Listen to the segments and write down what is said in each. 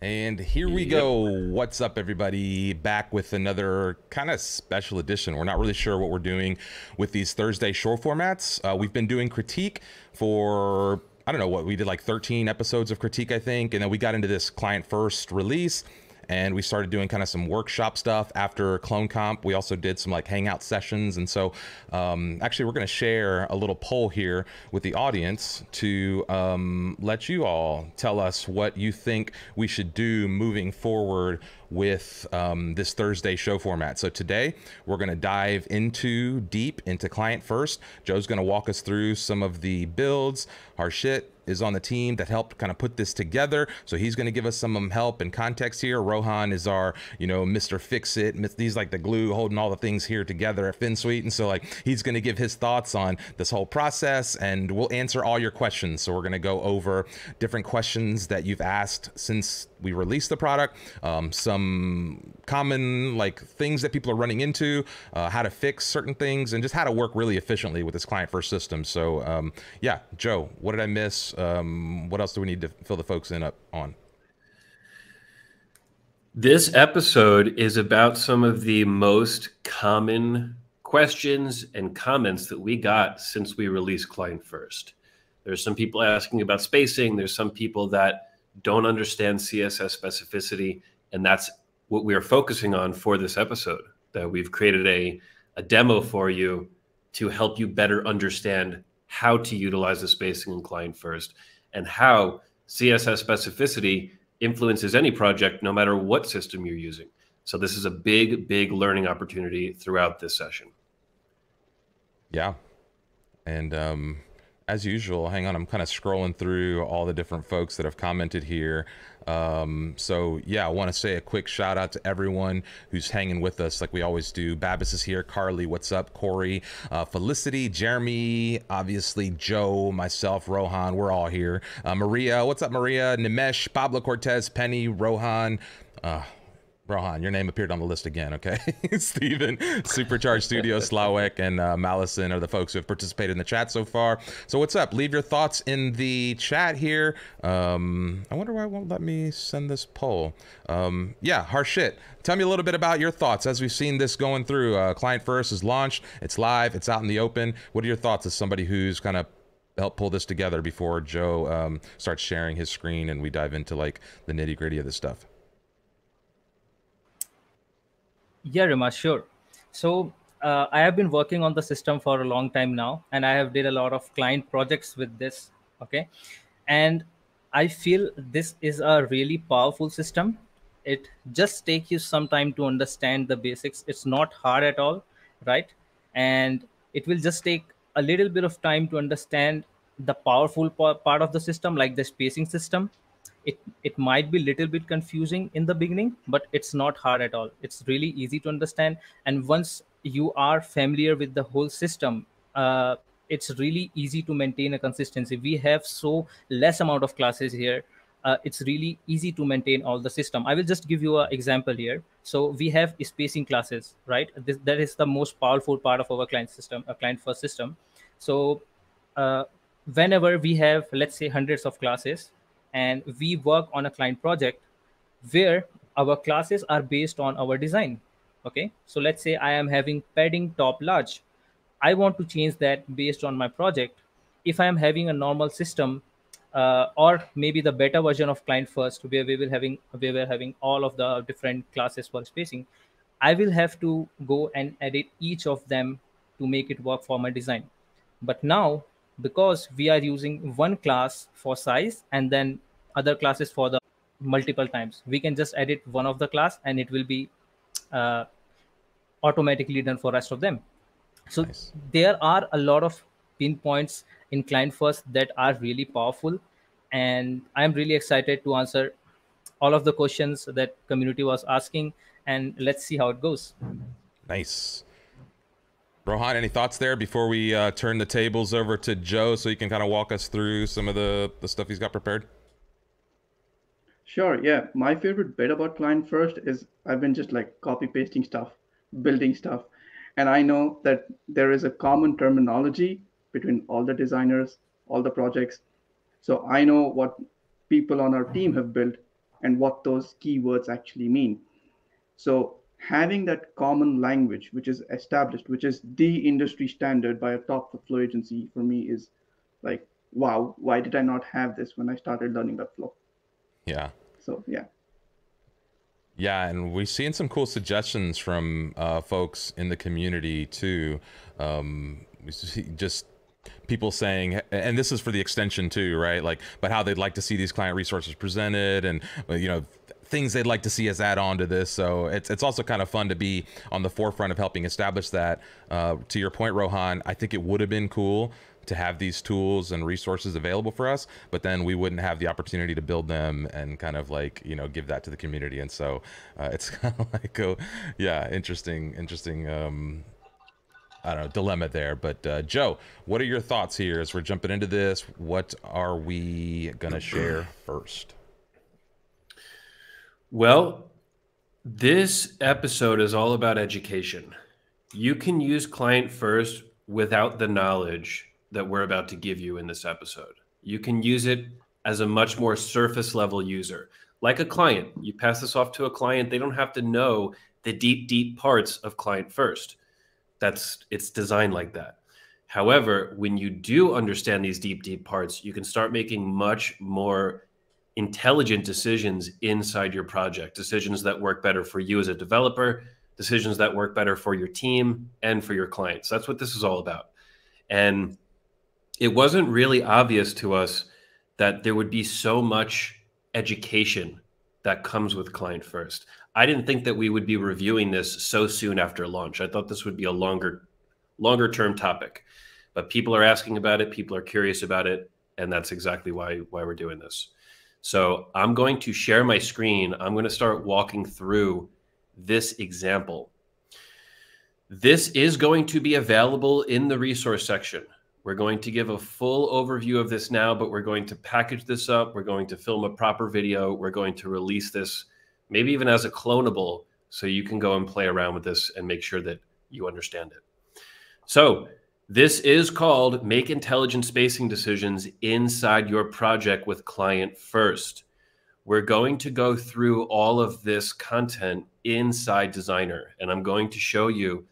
And here we go. What's up, everybody? Back with another kind of special edition. We're not really sure what we're doing with these Thursday short formats. Uh, we've been doing critique for, I don't know what, we did like 13 episodes of critique, I think. And then we got into this client first release and we started doing kind of some workshop stuff after Clone Comp. We also did some like hangout sessions, and so um, actually we're going to share a little poll here with the audience to um, let you all tell us what you think we should do moving forward with um, this Thursday show format. So today we're going to dive into deep into client first. Joe's going to walk us through some of the builds, Harshit, is on the team that helped kind of put this together. So he's going to give us some um, help and context here. Rohan is our, you know, Mr. Fix It. He's like the glue holding all the things here together at Finsweet. And so like he's going to give his thoughts on this whole process and we'll answer all your questions. So we're going to go over different questions that you've asked since we released the product, um, some common like things that people are running into, uh, how to fix certain things, and just how to work really efficiently with this client first system. So um, yeah, Joe, what did I miss? Um, what else do we need to fill the folks in up on? This episode is about some of the most common questions and comments that we got since we released Client First. There's some people asking about spacing. There's some people that don't understand CSS specificity, and that's what we are focusing on for this episode. That we've created a, a demo for you to help you better understand how to utilize the spacing in client first, and how CSS specificity influences any project, no matter what system you're using. So this is a big, big learning opportunity throughout this session. Yeah. And um, as usual, hang on, I'm kind of scrolling through all the different folks that have commented here. Um, so yeah, I want to say a quick shout out to everyone who's hanging with us, like we always do. Babis is here, Carly, what's up? Corey, uh, Felicity, Jeremy, obviously Joe, myself, Rohan, we're all here. Uh, Maria, what's up, Maria? Nimesh, Pablo Cortez, Penny, Rohan. Uh, Rohan, your name appeared on the list again, okay? Stephen, Supercharged Studio, Slawek, and uh, Malison are the folks who have participated in the chat so far. So what's up? Leave your thoughts in the chat here. Um, I wonder why it won't let me send this poll. Um, yeah, Harshit, tell me a little bit about your thoughts as we've seen this going through. Uh, Client First is launched. It's live. It's out in the open. What are your thoughts as somebody who's kind of helped pull this together before Joe um, starts sharing his screen and we dive into like the nitty gritty of this stuff? Yeah, Rima, sure. So uh, I have been working on the system for a long time now, and I have did a lot of client projects with this. Okay, and I feel this is a really powerful system. It just takes you some time to understand the basics. It's not hard at all, right? And it will just take a little bit of time to understand the powerful part of the system, like the spacing system, it it might be a little bit confusing in the beginning but it's not hard at all. It's really easy to understand. And once you are familiar with the whole system uh, it's really easy to maintain a consistency. We have so less amount of classes here. Uh, it's really easy to maintain all the system. I will just give you an example here. So we have spacing classes right? This, that is the most powerful part of our client system a client first system. So uh, whenever we have let's say hundreds of classes and we work on a client project where our classes are based on our design okay? So let's say i am having padding top large. I want to change that based on my project. If i am having a normal system uh, or maybe the beta version of client first where we will having we're having all of the different classes for spacing i will have to go and edit each of them to make it work for my design. But now because we are using one class for size and then other classes for the multiple times. We can just edit one of the class and it will be uh, automatically done for rest of them. So nice. there are a lot of pinpoints in client first that are really powerful. And i'm really excited to answer all of the questions that community was asking. And let's see how it goes. Nice. Rohan, any thoughts there before we uh, turn the tables over to Joe so he can kind of walk us through some of the, the stuff he's got prepared? Sure, yeah. My favorite bit about Client First is I've been just like copy pasting stuff, building stuff. And I know that there is a common terminology between all the designers, all the projects. So I know what people on our team have built and what those keywords actually mean. So having that common language, which is established, which is the industry standard by a top flow agency for me is like, wow, why did I not have this when I started learning Webflow? Yeah. So yeah. Yeah, and we've seen some cool suggestions from uh, folks in the community too. Um, just people saying, and this is for the extension too, right? Like, but how they'd like to see these client resources presented, and you know, things they'd like to see as add on to this. So it's it's also kind of fun to be on the forefront of helping establish that. Uh, to your point, Rohan, I think it would have been cool to have these tools and resources available for us, but then we wouldn't have the opportunity to build them and kind of like you know give that to the community. And so uh, it's kind of like a yeah, interesting, interesting. Um, I don't know dilemma there, but uh, Joe, what are your thoughts here as we're jumping into this? What are we gonna share first? Well, this episode is all about education. You can use client first without the knowledge that we're about to give you in this episode. You can use it as a much more surface level user. Like a client, you pass this off to a client, they don't have to know the deep, deep parts of client first. That's it's designed like that. However, when you do understand these deep, deep parts, you can start making much more intelligent decisions inside your project, decisions that work better for you as a developer, decisions that work better for your team and for your clients. That's what this is all about. And it wasn't really obvious to us that there would be so much education that comes with client first. I didn't think that we would be reviewing this so soon after launch. I thought this would be a longer longer term topic. But people are asking about it, people are curious about it, and that's exactly why why we're doing this. So, I'm going to share my screen. I'm going to start walking through this example. This is going to be available in the resource section. We're going to give a full overview of this now, but we're going to package this up. We're going to film a proper video. We're going to release this, maybe even as a clonable, so you can go and play around with this and make sure that you understand it. So, this is called Make Intelligent Spacing Decisions Inside Your Project with Client First. We're going to go through all of this content inside Designer, and I'm going to show you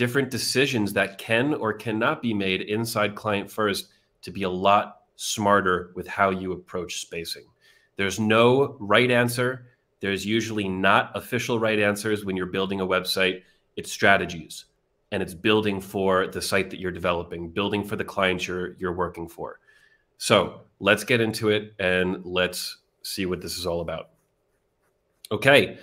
different decisions that can or cannot be made inside client first to be a lot smarter with how you approach spacing. There's no right answer. There's usually not official right answers when you're building a website. It's strategies and it's building for the site that you're developing, building for the clients you're you're working for. So, let's get into it and let's see what this is all about. Okay.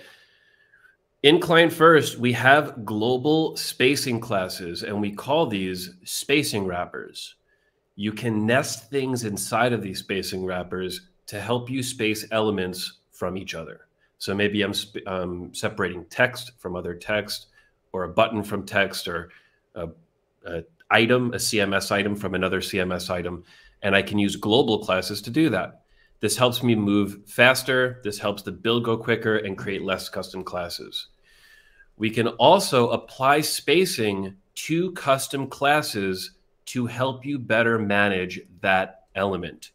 In Client First, we have global spacing classes, and we call these spacing wrappers. You can nest things inside of these spacing wrappers to help you space elements from each other. So maybe I'm um, separating text from other text, or a button from text, or a, a item, a CMS item from another CMS item, and I can use global classes to do that. This helps me move faster. This helps the build go quicker and create less custom classes. We can also apply spacing to custom classes to help you better manage that element.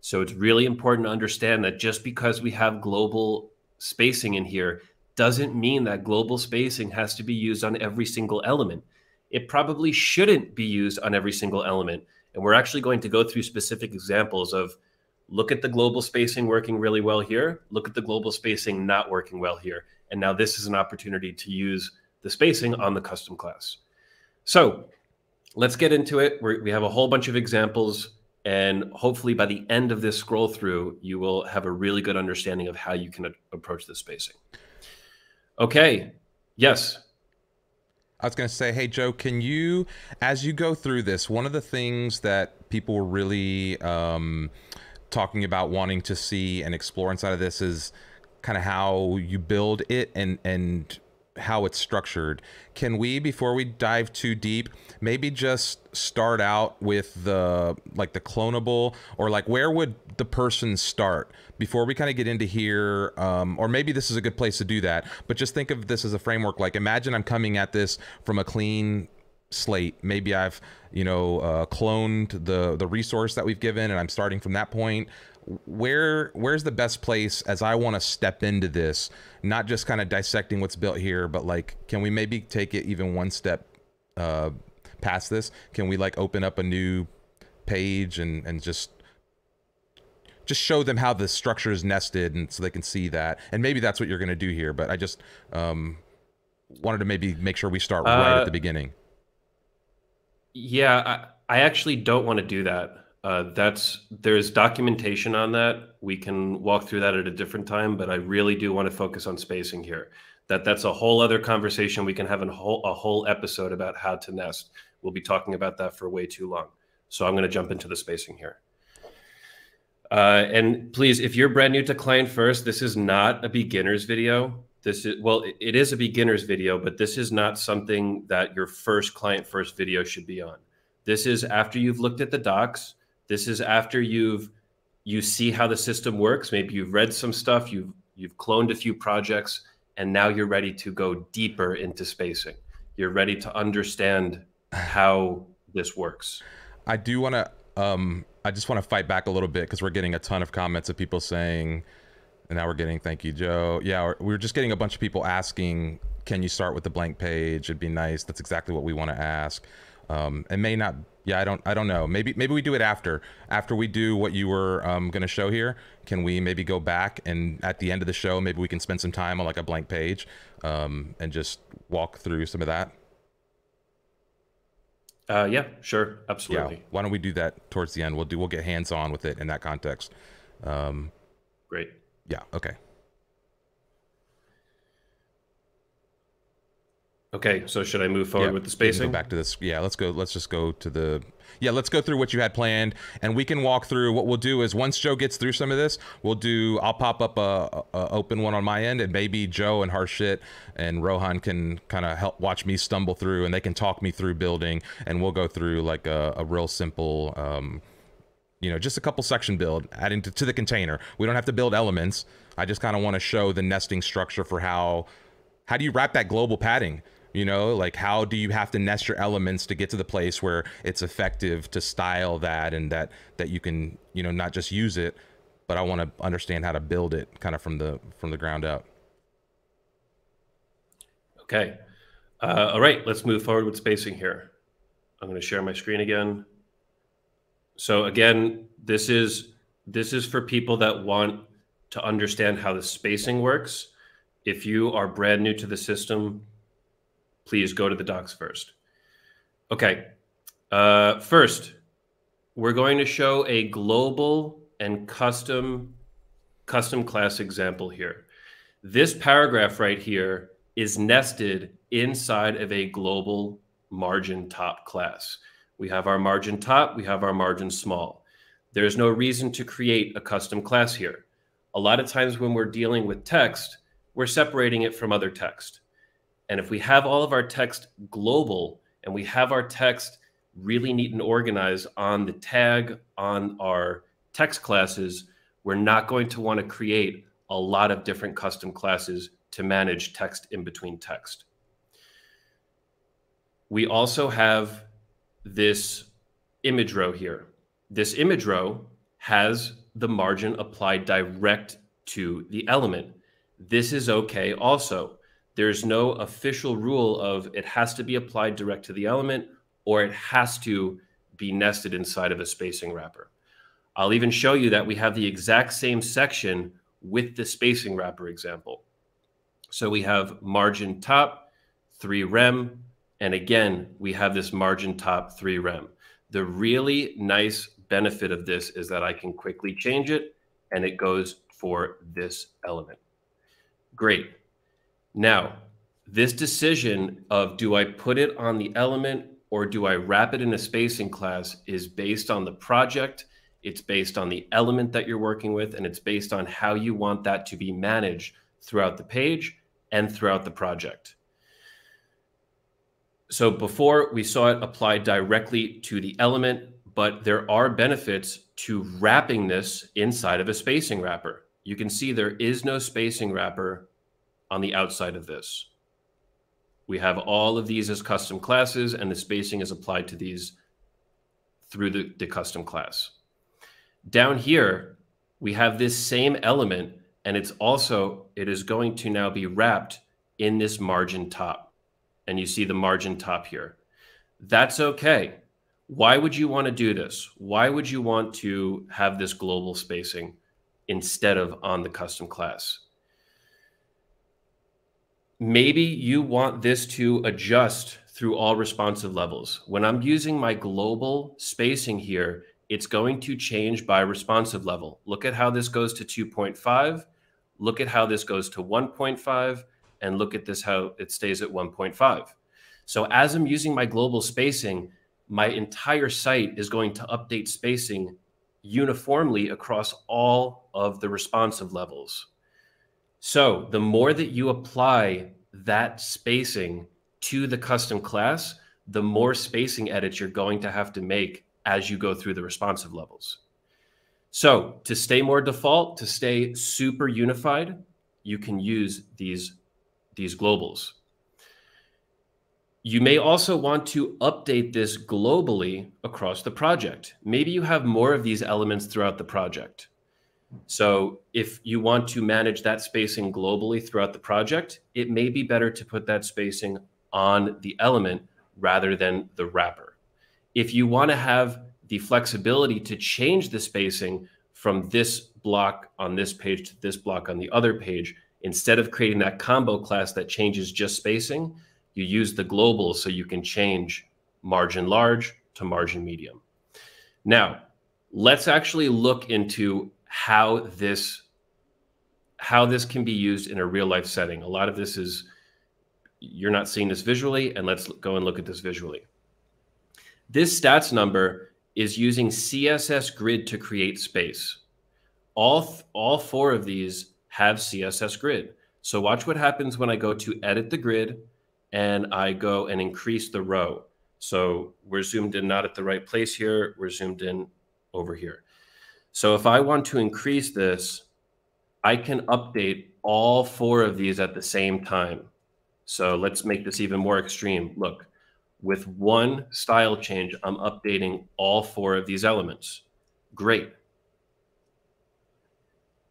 So it's really important to understand that just because we have global spacing in here doesn't mean that global spacing has to be used on every single element. It probably shouldn't be used on every single element. And we're actually going to go through specific examples of look at the global spacing working really well here, look at the global spacing not working well here. And now this is an opportunity to use the spacing on the custom class. So let's get into it. We're, we have a whole bunch of examples. And hopefully by the end of this scroll through, you will have a really good understanding of how you can approach the spacing. Okay. Yes. I was going to say, hey, Joe, can you, as you go through this, one of the things that people were really um, talking about wanting to see and explore inside of this is kind of how you build it and and how it's structured. Can we, before we dive too deep, maybe just start out with the like the clonable or like where would the person start before we kind of get into here? Um, or maybe this is a good place to do that. But just think of this as a framework. Like imagine I'm coming at this from a clean slate. Maybe I've you know uh, cloned the the resource that we've given, and I'm starting from that point where where's the best place as I want to step into this, not just kind of dissecting what's built here, but like, can we maybe take it even one step uh, past this? Can we like open up a new page and and just just show them how the structure is nested and so they can see that and maybe that's what you're going to do here but i just um, wanted to maybe make sure we start uh, right at the beginning yeah i, I actually don't want to do that. Uh, that's there's documentation on that. We can walk through that at a different time but i really do want to focus on spacing here. That that's a whole other conversation. We can have a whole a whole episode about how to nest. We'll be talking about that for way too long. So i'm going to jump into the spacing here. Uh, and please, if you're brand new to Client First, this is not a beginner's video. This is, well, it is a beginner's video, but this is not something that your first Client First video should be on. This is after you've looked at the docs. This is after you've, you see how the system works. Maybe you've read some stuff, you've, you've cloned a few projects, and now you're ready to go deeper into spacing. You're ready to understand how this works. I do want to um, I just want to fight back a little bit because we're getting a ton of comments of people saying, and now we're getting thank you, Joe. Yeah, we're just getting a bunch of people asking, can you start with the blank page? It'd be nice. That's exactly what we want to ask. Um, it may not. Yeah, I don't. I don't know. Maybe maybe we do it after after we do what you were um, going to show here. Can we maybe go back and at the end of the show, maybe we can spend some time on like a blank page um, and just walk through some of that. Uh, yeah, sure, absolutely. Yeah. Why don't we do that towards the end? We'll do. We'll get hands on with it in that context. Um, Great. Yeah. Okay. Okay, so should I move forward yeah, with the spacing? Go back to this. Yeah, let's go. Let's just go to the. Yeah, let's go through what you had planned, and we can walk through. What we'll do is once Joe gets through some of this, we'll do. I'll pop up a, a open one on my end, and maybe Joe and Harshit and Rohan can kind of help watch me stumble through, and they can talk me through building, and we'll go through like a, a real simple. Um, you know, just a couple section build, adding to, to the container. We don't have to build elements. I just kind of want to show the nesting structure for how how do you wrap that global padding? You know like how do you have to nest your elements to get to the place where it's effective to style that and that that you can you know not just use it but i want to understand how to build it kind of from the from the ground up. Okay. Uh, all right let's move forward with spacing here. I'm going to share my screen again so again this is this is for people that want to understand how the spacing works if you are brand new to the system please go to the docs first. Okay. Uh, first, we're going to show a global and custom custom class example here. This paragraph right here is nested inside of a global margin top class. We have our margin top, we have our margin small. There's no reason to create a custom class here. A lot of times when we're dealing with text, we're separating it from other text. And if we have all of our text global and we have our text really neat and organized on the tag on our text classes, we're not going to want to create a lot of different custom classes to manage text in between text. We also have this image row here. This image row has the margin applied direct to the element. This is okay also. There's no official rule of it has to be applied direct to the element or it has to be nested inside of a spacing wrapper. I'll even show you that we have the exact same section with the spacing wrapper example. So we have margin top, 3 rem, and again, we have this margin top 3 rem. The really nice benefit of this is that I can quickly change it and it goes for this element. Great. Now, this decision of do I put it on the element or do I wrap it in a spacing class is based on the project, it's based on the element that you're working with, and it's based on how you want that to be managed throughout the page and throughout the project. So before we saw it applied directly to the element, but there are benefits to wrapping this inside of a spacing wrapper. You can see there is no spacing wrapper on the outside of this. We have all of these as custom classes, and the spacing is applied to these through the, the custom class. Down here, we have this same element and it's also, it is going to now be wrapped in this margin top. And you see the margin top here. That's okay. Why would you want to do this? Why would you want to have this global spacing instead of on the custom class? Maybe you want this to adjust through all responsive levels. When I'm using my global spacing here, it's going to change by responsive level. Look at how this goes to 2.5. Look at how this goes to 1.5 and look at this, how it stays at 1.5. So as I'm using my global spacing, my entire site is going to update spacing uniformly across all of the responsive levels. So the more that you apply that spacing to the custom class, the more spacing edits you're going to have to make as you go through the responsive levels. So to stay more default, to stay super unified, you can use these, these globals. You may also want to update this globally across the project. Maybe you have more of these elements throughout the project. So if you want to manage that spacing globally throughout the project, it may be better to put that spacing on the element rather than the wrapper. If you want to have the flexibility to change the spacing from this block on this page to this block on the other page, instead of creating that combo class that changes just spacing, you use the global so you can change margin large to margin medium. Now, let's actually look into how this how this can be used in a real life setting. A lot of this is you're not seeing this visually, and let's go and look at this visually. This stats number is using CSS grid to create space. All, all four of these have CSS grid. So watch what happens when I go to edit the grid and I go and increase the row. So we're zoomed in not at the right place here. We're zoomed in over here. So if I want to increase this, I can update all four of these at the same time. So let's make this even more extreme. Look, with one style change, I'm updating all four of these elements. Great.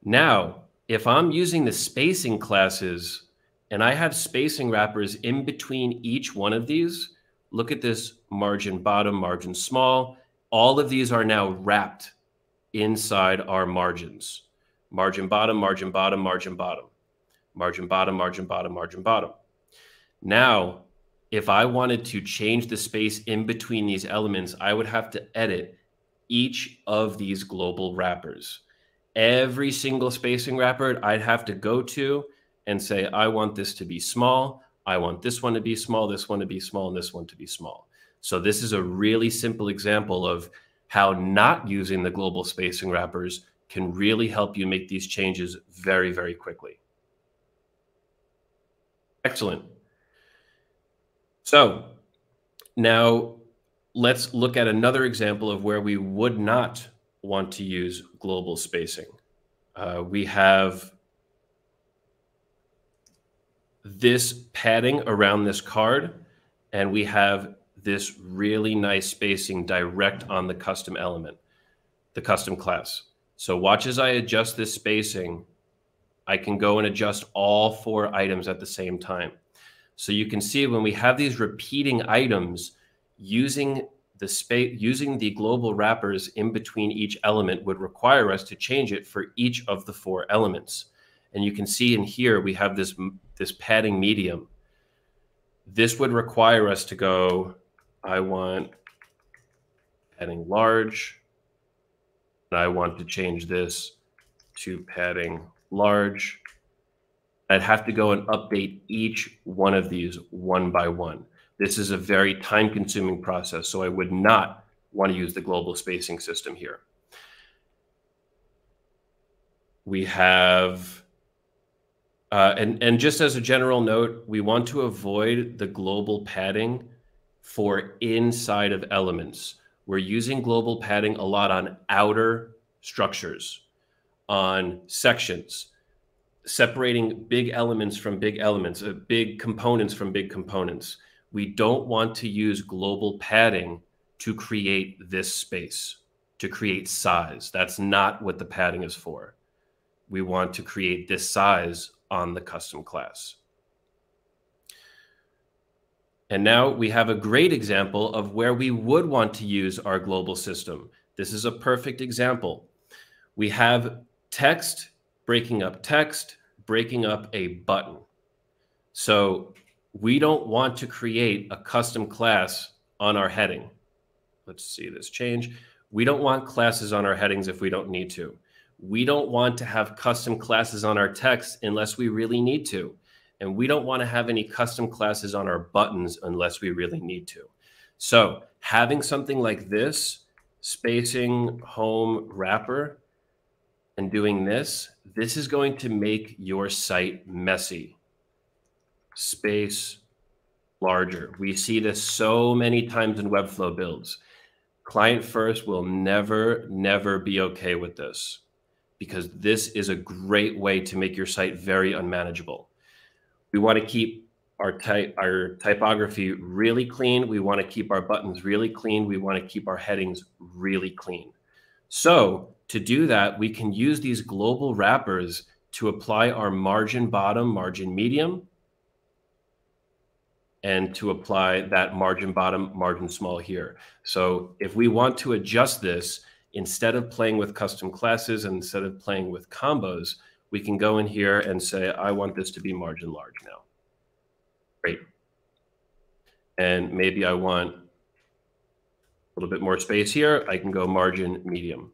Now, if I'm using the spacing classes and I have spacing wrappers in between each one of these, look at this margin bottom, margin small. All of these are now wrapped inside our margins. Margin bottom, margin bottom, margin bottom, margin bottom, margin bottom, margin bottom. Now, if I wanted to change the space in between these elements, I would have to edit each of these global wrappers. Every single spacing wrapper I'd have to go to and say, I want this to be small. I want this one to be small, this one to be small, and this one to be small. So this is a really simple example of how not using the global spacing wrappers can really help you make these changes very, very quickly. Excellent. So now let's look at another example of where we would not want to use global spacing. Uh, we have this padding around this card, and we have this really nice spacing direct on the custom element, the custom class. So watch as I adjust this spacing, I can go and adjust all four items at the same time. So you can see when we have these repeating items, using the space, using the global wrappers in between each element would require us to change it for each of the four elements. And you can see in here, we have this, this padding medium. This would require us to go, I want padding large, and I want to change this to padding large. I'd have to go and update each one of these one by one. This is a very time consuming process, so I would not want to use the global spacing system here. We have uh, and, and just as a general note, we want to avoid the global padding for inside of elements. We're using global padding a lot on outer structures, on sections, separating big elements from big elements, uh, big components from big components. We don't want to use global padding to create this space. to create size. That's not what the padding is for. We want to create this size on the custom class. And now we have a great example of where we would want to use our global system. This is a perfect example. We have text breaking up text, breaking up a button. So we don't want to create a custom class on our heading. Let's see this change. We don't want classes on our headings if we don't need to. We don't want to have custom classes on our text unless we really need to. And we don't want to have any custom classes on our buttons unless we really need to. So having something like this, spacing home wrapper, and doing this, this is going to make your site messy. Space larger. We see this so many times in Webflow builds. Client first will never, never be okay with this because this is a great way to make your site very unmanageable. We want to keep our type our typography really clean. We want to keep our buttons really clean. We want to keep our headings really clean. So to do that, we can use these global wrappers to apply our margin bottom, margin medium, and to apply that margin bottom, margin small here. So if we want to adjust this, instead of playing with custom classes and instead of playing with combos, we can go in here and say, I want this to be margin large now. Great. And maybe I want a little bit more space here. I can go margin medium.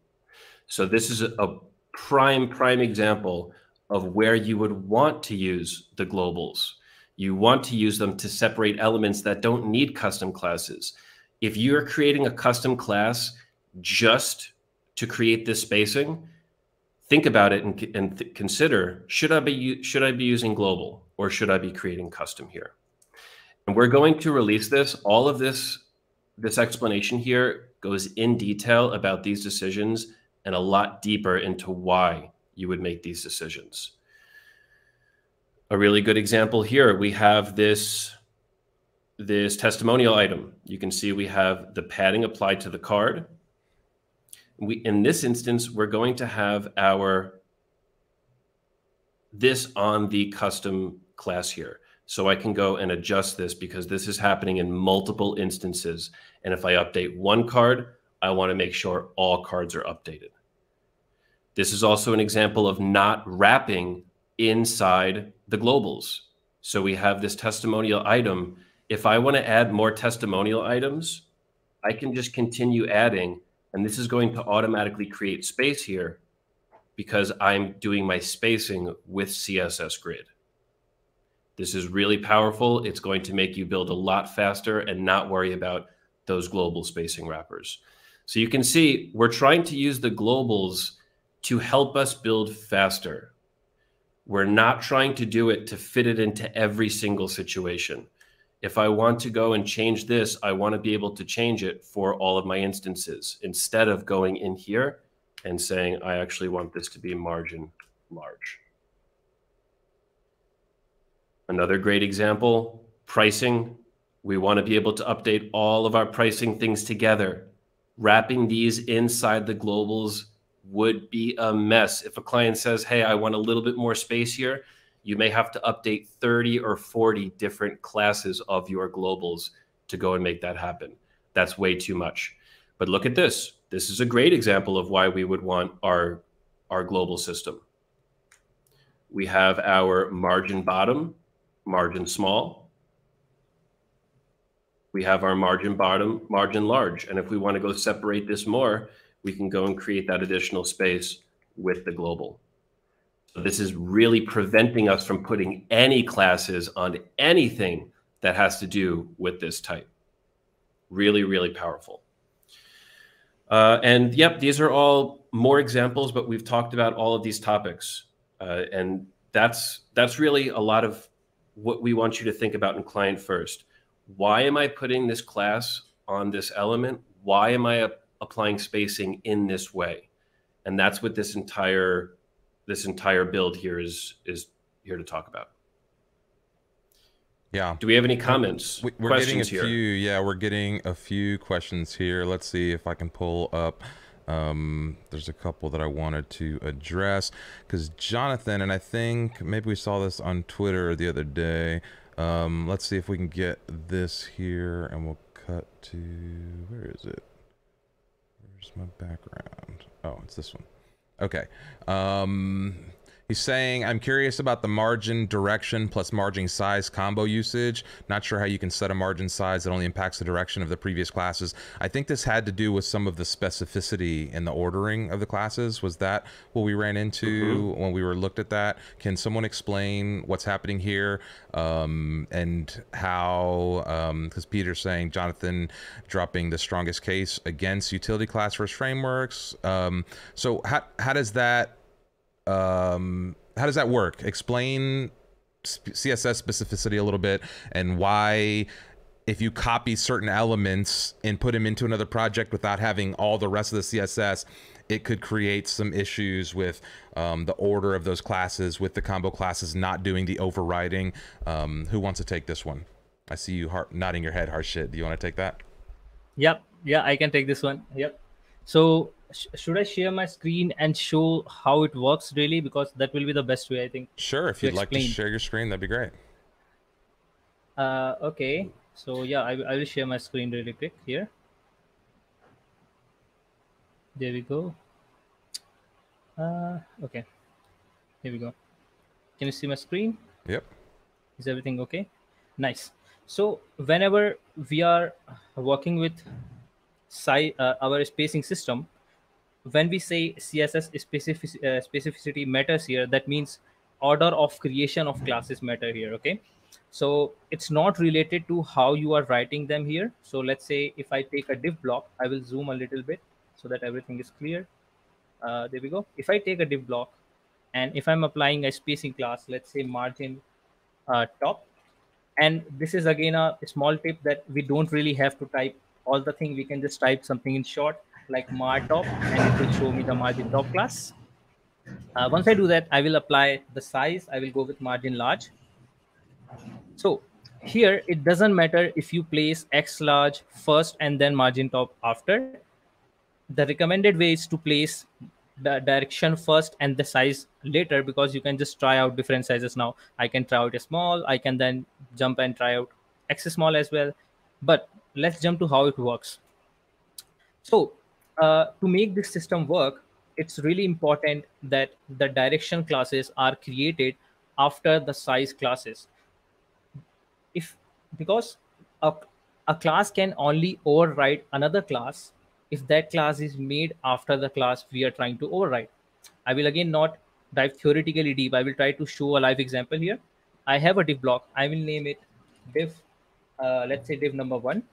So this is a prime, prime example of where you would want to use the globals. You want to use them to separate elements that don't need custom classes. If you're creating a custom class just to create this spacing, think about it and, and consider should I be should I be using global or should I be creating custom here? And we're going to release this. All of this this explanation here goes in detail about these decisions and a lot deeper into why you would make these decisions. A really good example here, we have this this testimonial item. You can see we have the padding applied to the card we in this instance, we're going to have our this on the custom class here. So I can go and adjust this because this is happening in multiple instances. And if I update one card, I want to make sure all cards are updated. This is also an example of not wrapping inside the globals. So we have this testimonial item. If I want to add more testimonial items, I can just continue adding and this is going to automatically create space here because I'm doing my spacing with CSS Grid. This is really powerful. It's going to make you build a lot faster and not worry about those global spacing wrappers. So you can see we're trying to use the globals to help us build faster. We're not trying to do it to fit it into every single situation if I want to go and change this, I want to be able to change it for all of my instances instead of going in here and saying, I actually want this to be margin large. Another great example, pricing. We want to be able to update all of our pricing things together. Wrapping these inside the globals would be a mess. If a client says, hey, I want a little bit more space here, you may have to update 30 or 40 different classes of your globals to go and make that happen. That's way too much. But look at this. This is a great example of why we would want our, our global system. We have our margin bottom, margin small. We have our margin bottom, margin large. And if we want to go separate this more, we can go and create that additional space with the global. So This is really preventing us from putting any classes on anything that has to do with this type. Really, really powerful. Uh, and yep, these are all more examples, but we've talked about all of these topics. Uh, and that's that's really a lot of what we want you to think about in client first. Why am I putting this class on this element? Why am I applying spacing in this way? And that's what this entire this entire build here is is here to talk about. Yeah. Do we have any comments? We, are getting a here? few. Yeah, we're getting a few questions here. Let's see if I can pull up Um, there's a couple that I wanted to address because Jonathan, and I think maybe we saw this on Twitter the other day. Um, let's see if we can get this here and we'll cut to where is it? Where's my background? Oh, it's this one. Okay. Um, He's saying, I'm curious about the margin direction plus margin size combo usage. Not sure how you can set a margin size that only impacts the direction of the previous classes. I think this had to do with some of the specificity in the ordering of the classes. Was that what we ran into mm-hmm. when we were looked at that? Can someone explain what's happening here um, and how, because um, Peter's saying Jonathan dropping the strongest case against utility class versus frameworks. Um, so how, how does that um, how does that work? Explain CSS specificity a little bit and why if you copy certain elements and put them into another project without having all the rest of the CSS, it could create some issues with um, the order of those classes, with the combo classes not doing the overriding. Um, who wants to take this one? I see you nodding your head, Harshit. Do you want to take that? Yep. Yeah, I can take this one. Yep. So sh- should I share my screen and show how it works really? Because that will be the best way, I think. Sure. If you'd like to share your screen, that'd be great. Uh, okay. So yeah, I, I will share my screen really quick here. There we go. Uh, okay. Here we go. Can you see my screen? Yep. Is everything okay? Nice. So whenever we are working with uh, our spacing system, when we say css specific, uh, specificity matters here that means order of creation of classes matter here okay? So it's not related to how you are writing them here. So let's say if i take a div block i will zoom a little bit so that everything is clear. Uh, there we go. If i take a div block and if i'm applying a spacing class let's say margin uh, top and this is again a small tip that we don't really have to type all the thing we can just type something in short like mar top and it will show me the margin top class. Uh, once I do that, I will apply the size. I will go with margin large. So here, it doesn't matter if you place X large first and then margin top after. The recommended way is to place the direction first and the size later because you can just try out different sizes now. I can try out a small. I can then jump and try out X small as well. But let's jump to how it works. So uh, to make this system work, it's really important that the direction classes are created after the size classes. If because a, a class can only override another class if that class is made after the class we are trying to override. I will again not dive theoretically deep. I will try to show a live example here. I have a div block. I will name it div, uh, let's say div number one.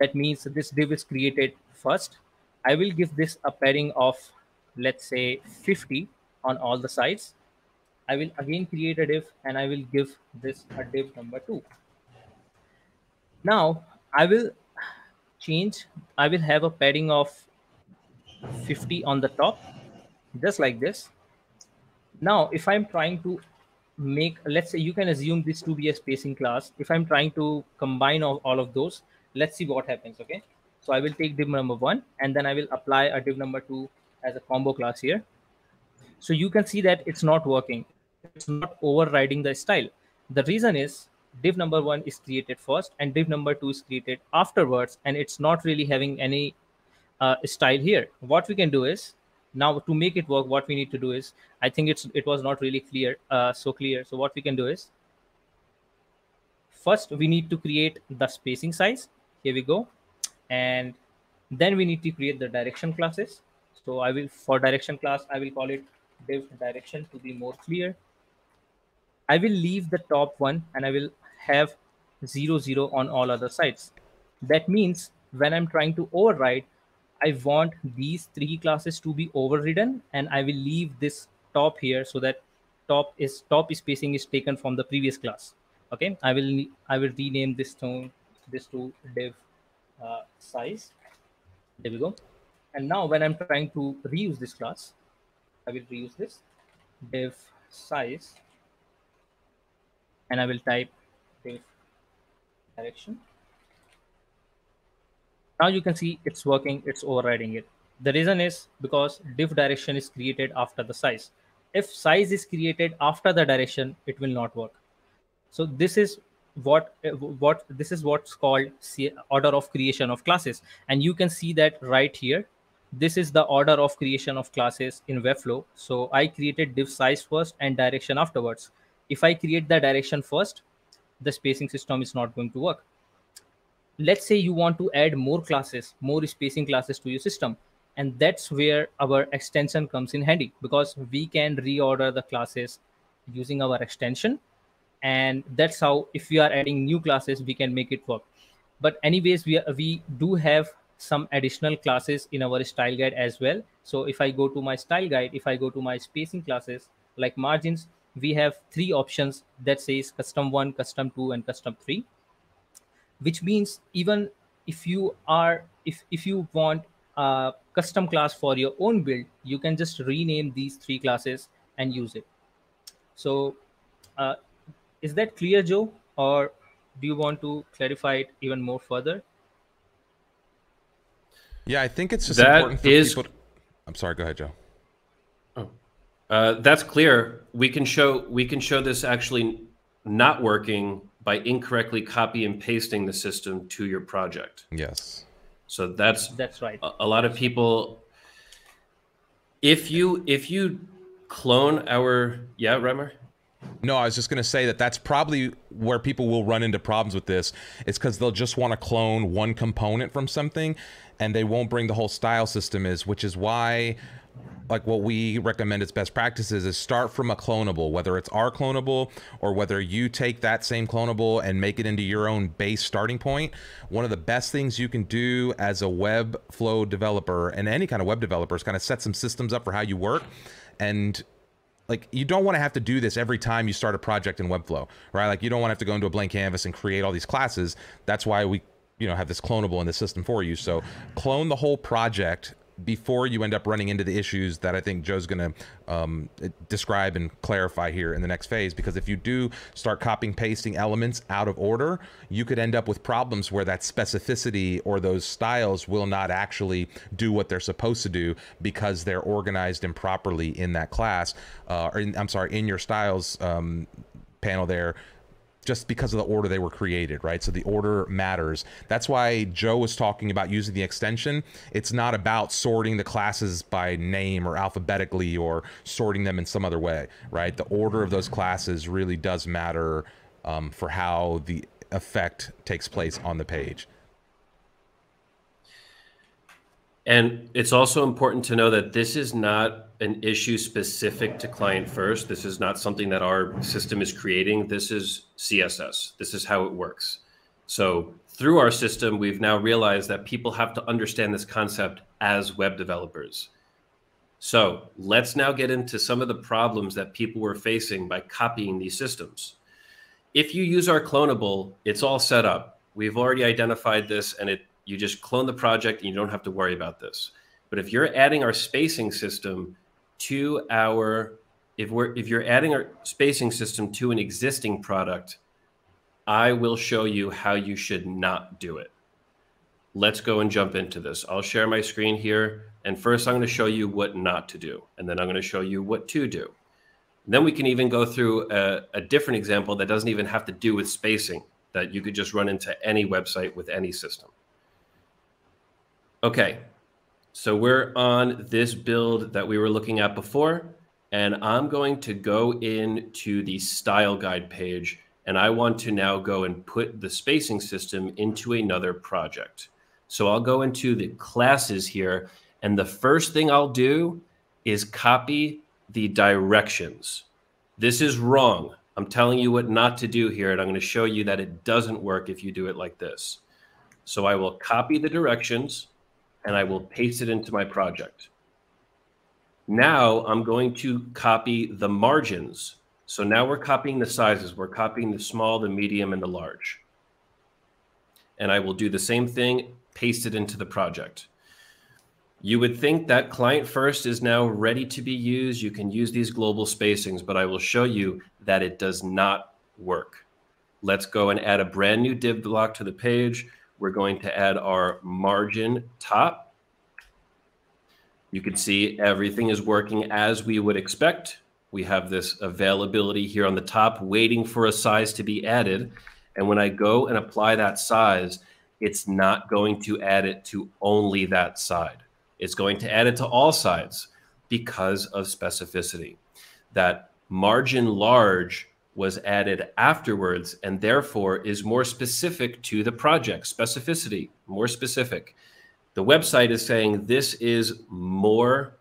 That means this div is created first I will give this a padding of, let's say 50 on all the sides. I will again create a div and I will give this a div number two. Now I will change, I will have a padding of 50 on the top, just like this. Now, if I'm trying to make, let's say you can assume this to be a spacing class. If I'm trying to combine all, all of those, let's see what happens, okay? So I will take div number one and then I will apply a div number two as a combo class here. So you can see that it's not working. It's not overriding the style. The reason is div number one is created first and div number two is created afterwards. And it's not really having any uh, style here. What we can do is now to make it work, what we need to do is, I think it's it was not really clear, uh, so clear. So what we can do is, first we need to create the spacing size. Here we go. And then we need to create the direction classes. So i will for direction class i will call it div direction to be more clear. I will leave the top one and i will have zero zero on all other sides. That means when i'm trying to override i want these three classes to be overridden and i will leave this top here so that top is top spacing is taken from the previous class. Okay i will i will rename this to this to div uh, size. There we go. And now when I'm trying to reuse this class, I will reuse this div size and I will type div direction. Now you can see it's working, it's overriding it. The reason is because div direction is created after the size. If size is created after the direction, it will not work. So this is what eh, what this is what's called order of creation of classes, and you can see that right here. This is the order of creation of classes in Webflow. So I created div size first and direction afterwards. If I create the direction first, the spacing system is not going to work let's say you want to add more classes more spacing classes to your system and that's where our extension comes in handy because we can reorder the classes using our extension and that's how if we are adding new classes we can make it work. But anyways we, are, we do have some additional classes in our style guide as well. So if i go to my style guide if i go to my spacing classes like margins we have three options that says custom one custom two and custom three which means even if you are if if you want a custom class for your own build you can just rename these three classes and use it. So uh, is that clear joe or do you want to clarify it even more further yeah i think it's just that important for is... people to... i'm sorry go ahead joe oh. Uh, that's clear we can show we can show this actually not working by incorrectly copy and pasting the system to your project. Yes. So that's that's right. A, a lot of people if you if you clone our yeah, Remer? No, I was just going to say that that's probably where people will run into problems with this. It's because they'll just want to clone one component from something and they won't bring the whole style system is, which is why like what we recommend as best practices is start from a clonable, whether it's our clonable or whether you take that same clonable and make it into your own base starting point. One of the best things you can do as a Webflow developer and any kind of web developer is kind of set some systems up for how you work. And like you don't want to have to do this every time you start a project in Webflow, right? Like you don't want to have to go into a blank canvas and create all these classes. That's why we you know have this clonable in the system for you so clone the whole project before you end up running into the issues that I think Joe's going to um, describe and clarify here in the next phase. Because if you do start copying pasting elements out of order, you could end up with problems where that specificity or those styles will not actually do what they're supposed to do because they're organized improperly in that class. Uh, or in, I'm sorry, in your styles um, panel there just because of the order they were created, right? So the order matters. That's why Joe was talking about using the extension. It's not about sorting the classes by name or alphabetically or sorting them in some other way, right? The order of those classes really does matter um, for how the effect takes place on the page. And it's also important to know that this is not an issue specific to client first. This is not something that our system is creating. This is CSS. This is how it works. So through our system, we've now realized that people have to understand this concept as web developers. So let's now get into some of the problems that people were facing by copying these systems. If you use our clonable, it's all set up. We've already identified this and it you just clone the project and you don't have to worry about this. But if you're adding our spacing system to our if we're if you're adding our spacing system to an existing product, I will show you how you should not do it. Let's go and jump into this. I'll share my screen here. And first, I'm going to show you what not to do. And then I'm going to show you what to do. And then we can even go through a, a different example that doesn't even have to do with spacing, that you could just run into any website with any system. Okay, so we're on this build that we were looking at before, and I'm going to go into the style guide page, and I want to now go and put the spacing system into another project. So I'll go into the classes here, and the first thing I'll do is copy the directions. This is wrong. I'm telling you what not to do here, and I'm going to show you that it doesn't work if you do it like this. So I will copy the directions and I will paste it into my project. Now I'm going to copy the margins. So now we're copying the sizes. We're copying the small, the medium, and the large. And I will do the same thing, paste it into the project. You would think that client first is now ready to be used. You can use these global spacings, but I will show you that it does not work. Let's go and add a brand new div block to the page. We're going to add our margin top. You can see everything is working as we would expect. We have this availability here on the top waiting for a size to be added. And when I go and apply that size, it's not going to add it to only that side. It's going to add it to all sides because of specificity. That margin large was added afterwards and therefore is more specific to the project. Specificity, more specific. The website is saying this is more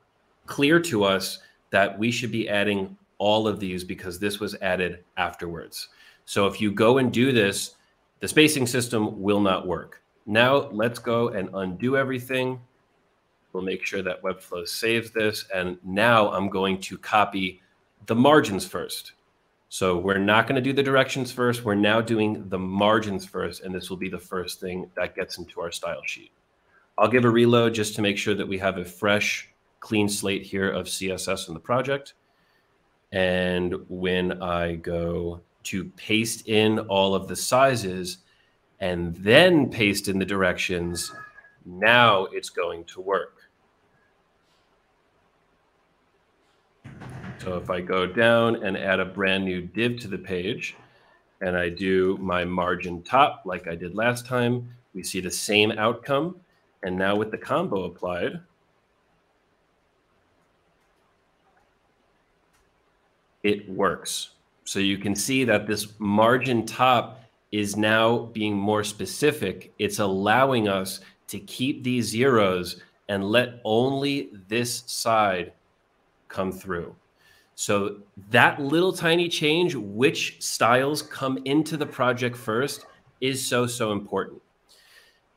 clear to us that we should be adding all of these because this was added afterwards. So if you go and do this, the spacing system will not work. Now let's go and undo everything. We'll make sure that Webflow saves this. And now I'm going to copy the margins first. So we're not going to do the directions first. We're now doing the margins first. And this will be the first thing that gets into our style sheet. I'll give a reload just to make sure that we have a fresh, clean slate here of CSS in the project. And when I go to paste in all of the sizes and then paste in the directions, now it's going to work. So if I go down and add a brand new div to the page and I do my margin top like I did last time, we see the same outcome. And now with the combo applied, it works. So you can see that this margin top is now being more specific. It's allowing us to keep these zeros and let only this side come through. So that little tiny change, which styles come into the project first, is so, so important.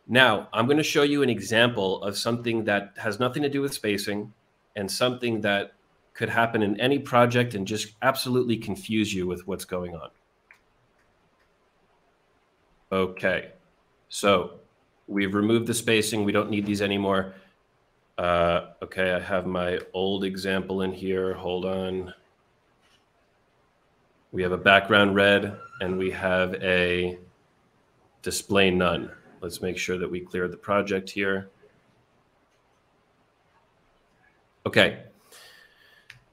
Now, I'm going to show you an example of something that has nothing to do with spacing and something that could happen in any project and just absolutely confuse you with what's going on. Okay, so we've removed the spacing. We don't need these anymore. Uh, okay, I have my old example in here. Hold on. We have a background red and we have a display none. Let's make sure that we clear the project here. Okay.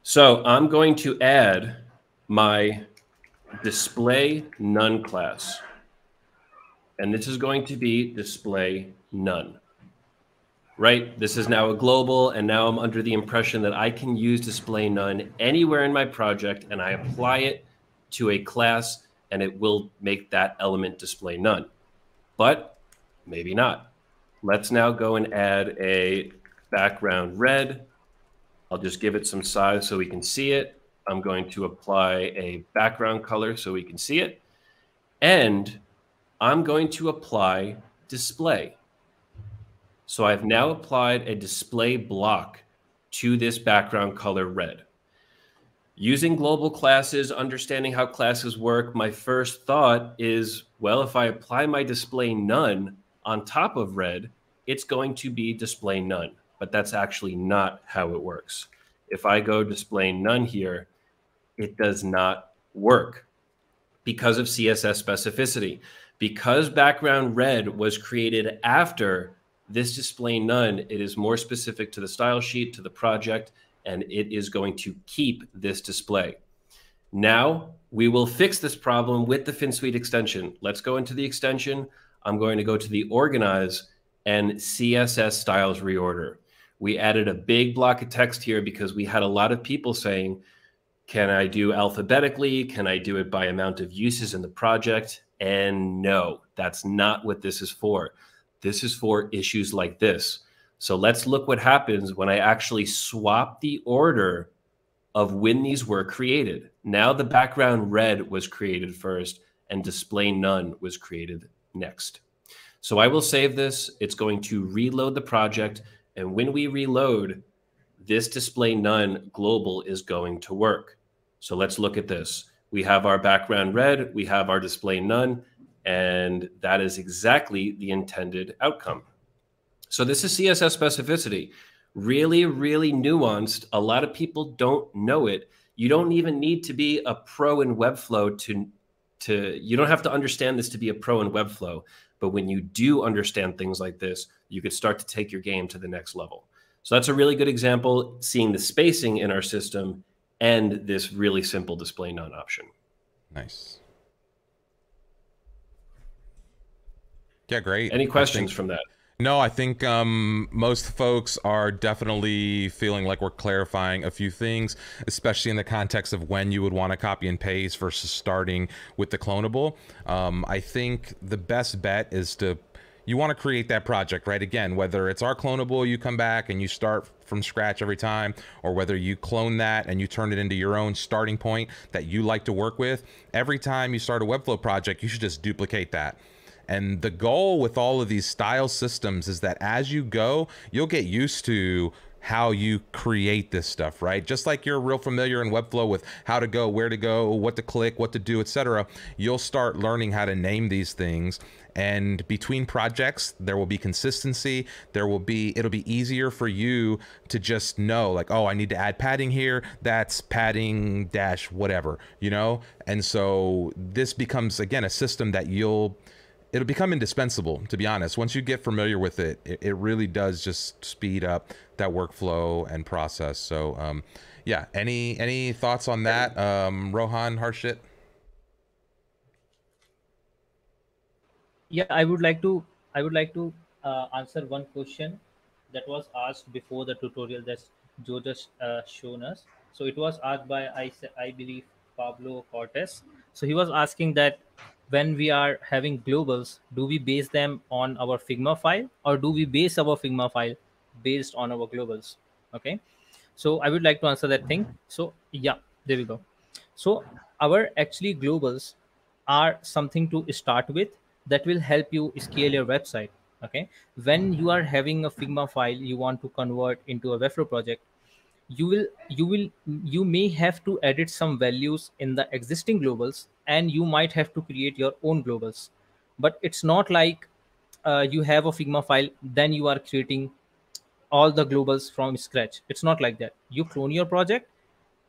So I'm going to add my display none class. And this is going to be display none. Right? This is now a global, and now I'm under the impression that I can use display none anywhere in my project, and I apply it to a class, and it will make that element display none. But Maybe not. Let's now go and add a background red. I'll just give it some size so we can see it. I'm going to apply a background color so we can see it. And I'm going to apply display. So I've now applied a display block to this background color red. Using global classes, understanding how classes work, my first thought is, well, if I apply my display none, on top of red, it's going to be display none, but that's actually not how it works. If I go display none here, it does not work because of CSS specificity. Because background red was created after this display none, it is more specific to the style sheet, to the project, and it is going to keep this display. Now we will fix this problem with the Finsweet extension. Let's go into the extension. I'm going to go to the organize and CSS styles reorder. We added a big block of text here because we had a lot of people saying, can I do alphabetically? Can I do it by amount of uses in the project? And no, that's not what this is for. This is for issues like this. So let's look what happens when I actually swap the order of when these were created. Now the background red was created first and display none was created next. So I will save this. It's going to reload the project. And when we reload, this display none global is going to work. So let's look at this. We have our background red, we have our display none, and that is exactly the intended outcome. So this is CSS specificity. Really, really nuanced. A lot of people don't know it. You don't even need to be a pro in Webflow to to you don't have to understand this to be a pro in Webflow, but when you do understand things like this, you could start to take your game to the next level. So that's a really good example, seeing the spacing in our system and this really simple display none option. Nice. Yeah, great. Any questions from that? No, I think um, most folks are definitely feeling like we're clarifying a few things, especially in the context of when you would want to copy and paste versus starting with the clonable. Um, I think the best bet is to you want to create that project, right? Again, whether it's our clonable, you come back and you start from scratch every time, or whether you clone that and you turn it into your own starting point that you like to work with, every time you start a Webflow project, you should just duplicate that. And the goal with all of these style systems is that as you go, you'll get used to how you create this stuff, right? Just like you're real familiar in Webflow with how to go, where to go, what to click, what to do, etc. You'll start learning how to name these things and between projects there will be consistency there will be it'll be easier for you to just know like oh i need to add padding here that's padding dash whatever you know and so this becomes again a system that you'll it'll become indispensable to be honest. Once you get familiar with it it, it really does just speed up that workflow and process. So um yeah any any thoughts on that um rohan harshit? Yeah i would like to i would like to uh, answer one question that was asked before the tutorial that joe just uh, shown us. So it was asked by i i believe pablo cortes. So he was asking that when we are having globals do we base them on our figma file or do we base our figma file based on our globals? Okay. So i would like to answer that thing. So yeah there we go. So our actually globals are something to start with that will help you scale your website. Okay. When you are having a figma file you want to convert into a webflow project you will you will you may have to edit some values in the existing globals and you might have to create your own globals but it's not like uh, you have a figma file then you are creating all the globals from scratch it's not like that you clone your project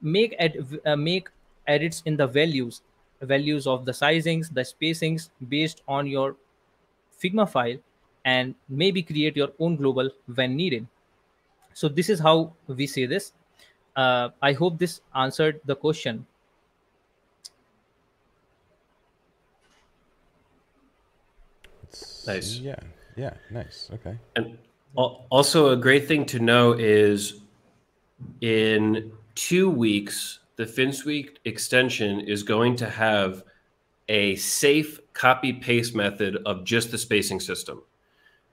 make ed, uh, make edits in the values values of the sizings, the spacings based on your Figma file and maybe create your own global when needed. So this is how we say this. Uh, I hope this answered the question. Nice. Yeah. Yeah. Nice. Okay. And also a great thing to know is in two weeks, the Finsweet extension is going to have a safe copy paste method of just the spacing system.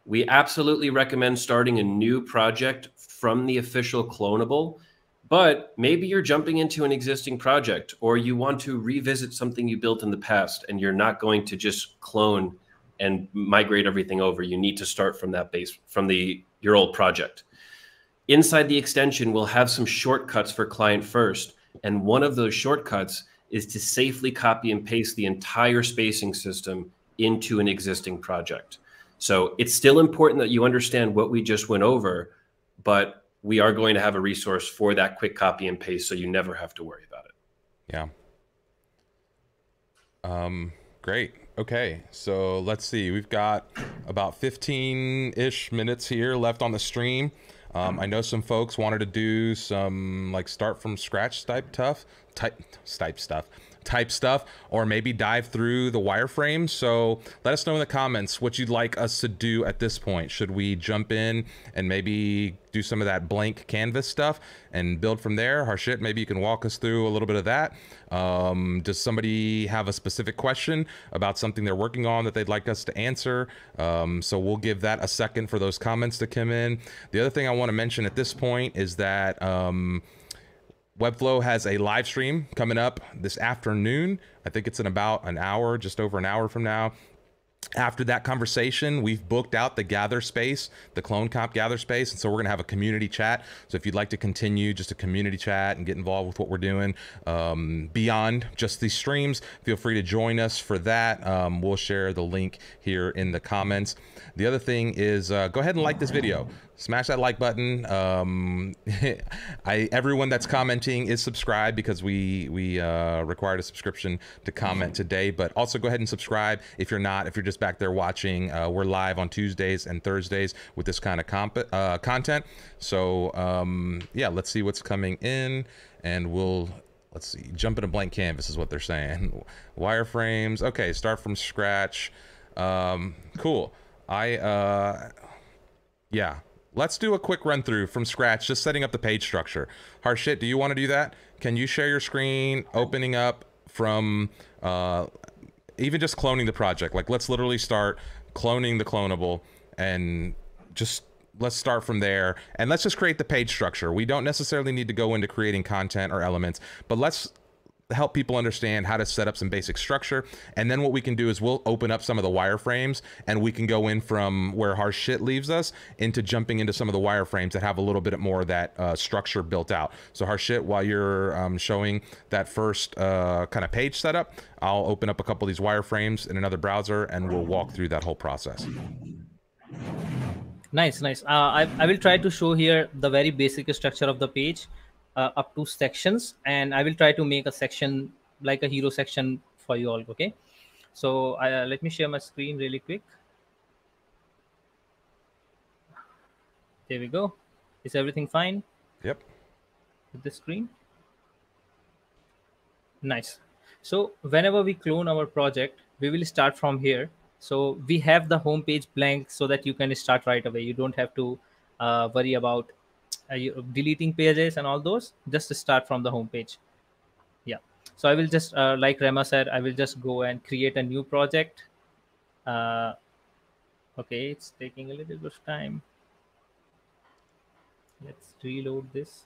We absolutely recommend starting a new project from the official clonable, but maybe you're jumping into an existing project or you want to revisit something you built in the past and you're not going to just clone and migrate everything over. You need to start from that base from the your old project. Inside the extension, we'll have some shortcuts for client first and one of those shortcuts is to safely copy and paste the entire spacing system into an existing project. So it's still important that you understand what we just went over, but we are going to have a resource for that quick copy and paste so you never have to worry about it. Yeah. Um, great. Okay, so let's see. We've got about 15 ish minutes here left on the stream. Um, I know some folks wanted to do some like start from scratch type tough type type stuff type stuff or maybe dive through the wireframe so let us know in the comments what you'd like us to do at this point should we jump in and maybe do some of that blank canvas stuff and build from there harshit maybe you can walk us through a little bit of that um, does somebody have a specific question about something they're working on that they'd like us to answer um, so we'll give that a second for those comments to come in the other thing i want to mention at this point is that um, Webflow has a live stream coming up this afternoon. I think it's in about an hour, just over an hour from now. After that conversation, we've booked out the gather space, the clone comp gather space. And so we're going to have a community chat. So if you'd like to continue just a community chat and get involved with what we're doing um, beyond just these streams, feel free to join us for that. Um, we'll share the link here in the comments. The other thing is uh, go ahead and like this video smash that like button. Um, I everyone that's commenting is subscribed because we we uh, required a subscription to comment today. But also go ahead and subscribe if you're not. If you're just back there watching, uh, we're live on Tuesdays and Thursdays with this kind of comp- uh, content. So um, yeah, let's see what's coming in, and we'll let's see. Jump in a blank canvas is what they're saying. Wireframes. Okay, start from scratch. Um, cool. I uh, yeah let's do a quick run through from scratch, just setting up the page structure. Harshit, do you want to do that? Can you share your screen, opening up from uh, even just cloning the project? Like, let's literally start cloning the clonable and just let's start from there and let's just create the page structure. We don't necessarily need to go into creating content or elements, but let's help people understand how to set up some basic structure. And then what we can do is we'll open up some of the wireframes and we can go in from where Harshit leaves us into jumping into some of the wireframes that have a little bit more of that uh, structure built out. So Harshit, while you're um, showing that first uh, kind of page setup, I'll open up a couple of these wireframes in another browser and we'll walk through that whole process. Nice, nice. Uh, I, I will try to show here the very basic structure of the page uh, up to sections and i will try to make a section like a hero section for you all okay? So uh, let me share my screen really quick. There we go. Is everything fine? Yep. With the screen? Nice. So whenever we clone our project we will start from here. So we have the home page blank so that you can start right away. You don't have to uh, worry about uh, deleting pages and all those just to start from the home page yeah. So i will just uh, like rama said i will just go and create a new project. Uh, okay it's taking a little bit of time. Let's reload this.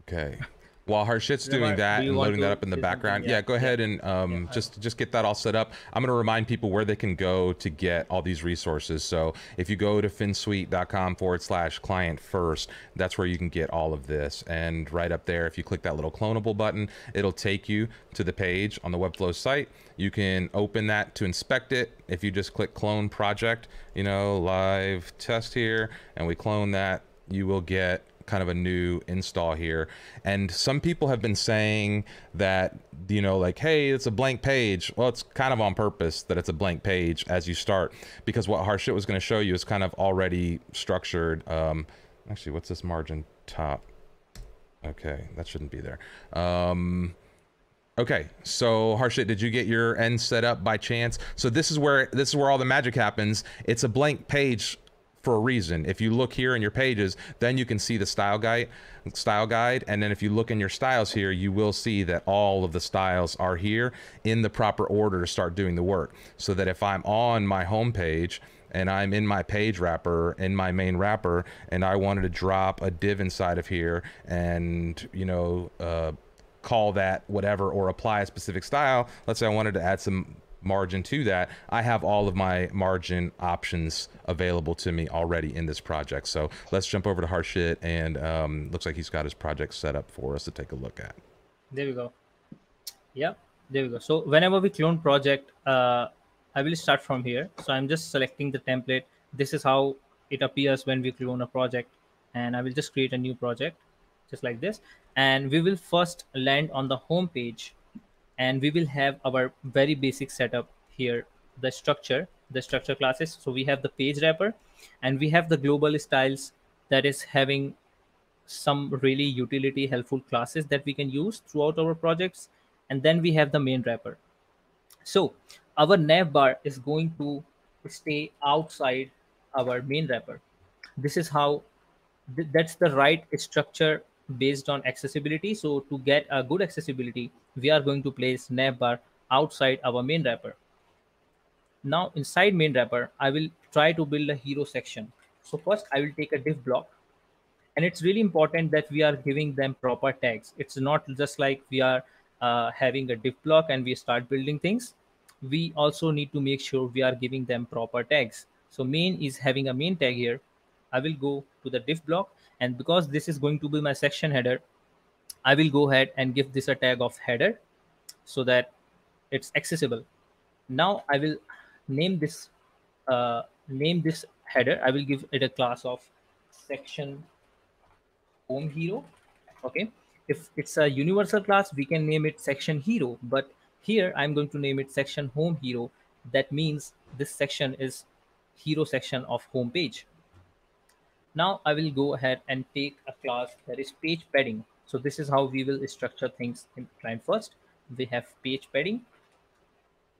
Okay while Harshit's doing that do and loading that up in the background, yeah. yeah. go ahead and um, yeah. just just get that all set up. I'm going to remind people where they can go to get all these resources. So if you go to finsweet.com forward slash client first, that's where you can get all of this. And right up there, if you click that little clonable button, it'll take you to the page on the Webflow site. You can open that to inspect it. If you just click clone project, you know, live test here, and we clone that, you will get kind of a new install here. And some people have been saying that, you know, like, hey, it's a blank page. Well, it's kind of on purpose that it's a blank page as you start, because what Harshit was going to show you is kind of already structured. Um, actually, what's this margin top? Okay, that shouldn't be there. Um, Okay, so Harshit, did you get your end set up by chance? So this is where this is where all the magic happens. It's a blank page for a reason. If you look here in your pages, then you can see the style guide, style guide, and then if you look in your styles here, you will see that all of the styles are here in the proper order to start doing the work. So that if I'm on my home page and I'm in my page wrapper in my main wrapper and I wanted to drop a div inside of here and you know uh, call that whatever or apply a specific style. Let's say I wanted to add some margin to that, I have all of my margin options available to me already in this project. So let's jump over to Harshit and um, looks like he's got his project set up for us to take a look at. There we go. Yeah, there we go. So whenever we clone project, uh, I will start from here. So I'm just selecting the template. This is how it appears when we clone a project. And I will just create a new project just like this. And we will first land on the home page and we will have our very basic setup here the structure the structure classes. So we have the page wrapper and we have the global styles that is having some really utility helpful classes that we can use throughout our projects. And then we have the main wrapper. So our nav bar is going to stay outside our main wrapper. This is how th- that's the right structure based on accessibility. So to get a good accessibility, we are going to place navbar outside our main wrapper. Now inside main wrapper, I will try to build a hero section. So first I will take a div block and it's really important that we are giving them proper tags. It's not just like we are uh, having a div block and we start building things. We also need to make sure we are giving them proper tags. So main is having a main tag here. I will go to the div block and because this is going to be my section header, I will go ahead and give this a tag of header so that it's accessible. Now i will name this uh, name this header. I will give it a class of section home hero okay? If it's a universal class we can name it section hero. But here i'm going to name it section home hero. That means this section is hero section of home page now I will go ahead and take a class that is page padding. So this is how we will structure things in client first. We have page padding.